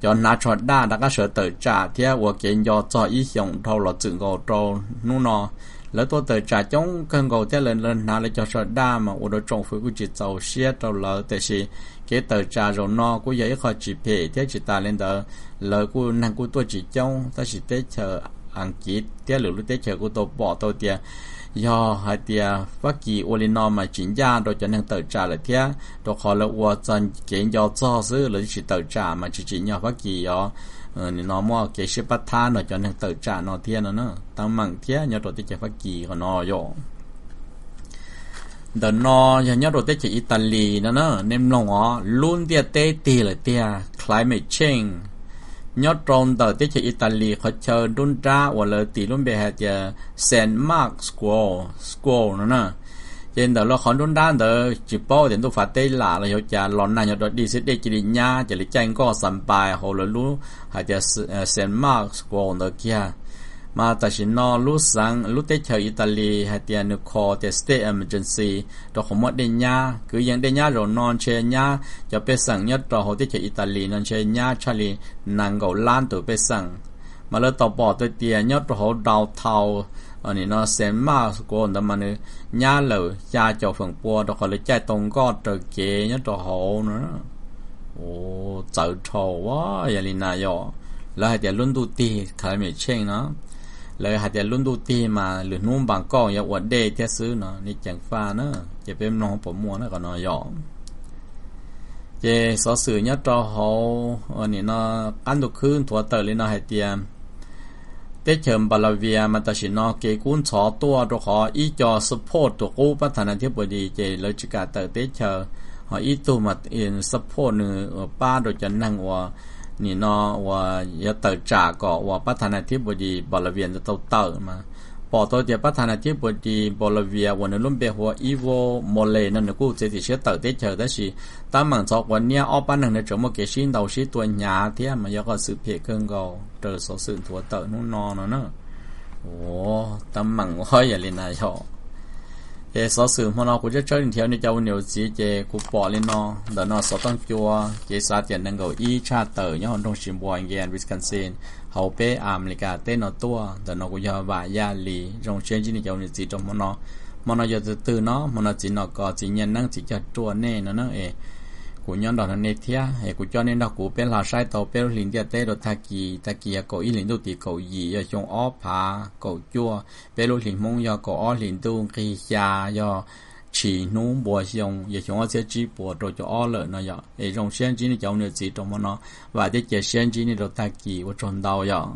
[SPEAKER 1] cho nà cho đa đã có sở tự trả thì của kiện do cho ý dụng thâu là tự ngộ trâu nu nó lỡ tôi tự trả chống cơn gầu thế lên lên nào lại cho sở đa mà ở đó trong phía của chị giàu xe trâu lỡ tại vì cái tờ trả rồi nó cũng dễ khỏi chỉ phê thế chỉ ta lên đó. Lời của năng của tôi chỉ chống ta chỉ tế chờ ăn chỉ thế lửa lúc tế chờ của tôi bỏ tôi tiền do hai tia phát kỳ ô linh mà chính ra rồi cho nên tờ trả lại thế rồi họ là ô chân kiến do cho sư là chỉ tờ trả mà chỉ chỉ nhau phát kỳ do. Ờ, nó mua cái ship bắt tha rồi cho nên tờ trả nó thiên nó nữa. Tăng mặn thế nhớ rồi tế phát kỳ của nó rồi đó nó nhớ rồi tế chỉ Italy nó nữa. Nên lòng họ luôn tia tế tì là tia climate change nhớ trong tờ tiết chế Italy khó chờ đun ra và lời tỷ luôn bề hạt giờ Saint Mark School School nữa nè. Trên tờ lo khó đun ra tờ chỉ bao tiền tôi phát tây lạ là hiệu trả lon này họ đi sẽ đi chỉ đi nhà, chỉ đi tranh có sắm bài hồ lời lu hạt giờ ờ, Saint Mark School nữa kia มาแตัชินอลุสังลุเตเชอิตาลีฮเตียนุคอเตสเตอเอมจันซีตัวขมดเดญญาคือยังเดญญาหลนอนเชญญาจะไปสั่งยอดต่อโหเตเชอิตาลีนอนเชญญาชาลีนังเกาล้านตัวไปสั่งมาเลยต่อปอตัวเตียยอดต่อโหดาวเทาอันนี้นอะเซนมาสโกนตะมันเนื้อญาเหลือยาเจ้าฝั่งปัวดอกขเลยใจตรงก็ตะเกยยอดตัวโหเนะโอ้เจ้าทว่าอย่าลินายอแล้วให้เตียรุ่นดูตีใครไม่เช่งเนาะ ลยหรือนุ่มบางก้องอย่าอวดเดทเที่ซื้อเนาะนี่จังฟ้าเนาะจะเป็นน้องผมมัวนะก็นอยอเจสอสื่อเนี่ยจอเขาอันนี้เนาะกันตุคืนตัวเตอเลยเนาะให้เตียมเตเชิมบาลเวียมันตัดสินเนาะเกกุนชอตัวตัวขออีจอสปอร์ตตัวกู้พัฒนาที่บดีเจเลยจิกาเตอเตเชอ họ ít tu mà in support nữa ba đồ chân năng và นี่เนาะว่า อย่าเติร์จากก็ว่าประธานาธิบดีบอลเวียจะต้องเติร์มาพอตัวเดียประธานาธิบดีบอลเวียวันนี้ลุ่มเบหัวอีโวโมเลนั่นกูจะติเชื้อเติร์ได้เจอได้สิตั้งมันจอกวันเนี้ออปันหนึ่งในจมูกเกชินดาวชิตัวหยาเทียมันยก็สืบเพเครื่องก็เจอสอสื่อตัวเติร์นู่นนอนเนาะโอ้ตั้งมันว่าอย่าเล่นนายอ chế số sự mà nó cũng rất chơi theo như cháu nhiều gì chế cũng bỏ lên nó đỡ nó số tăng chua chế xa tiền năng cầu y cha tờ nhá hòn đông sim boy again Wisconsin hậu bé America tên nó tua đỡ nó cũng giờ và gia lì trong chuyên chỉ như cháu nhiều gì trong mà nó mà nó giờ từ từ nó mà nó chỉ nó có chỉ nhận năng chỉ cho chua nè nó nó ê của nhóm đó là nét thia hệ của cho nên đó của bên là sai tàu bên liền địa tê rồi thà kỳ thà kỳ cổ ý liền tu thì cổ gì ở trong ó phá cổ chua bên lúc liền mong do cổ ó liền tu kỳ xa do chỉ nú bùa xong giờ chúng ta sẽ chỉ bùa rồi cho ó lợi nó giờ để trong sen chỉ này cháu nữa chỉ trong nó và để chế sen chỉ này rồi thà kỳ của trong đầu giờ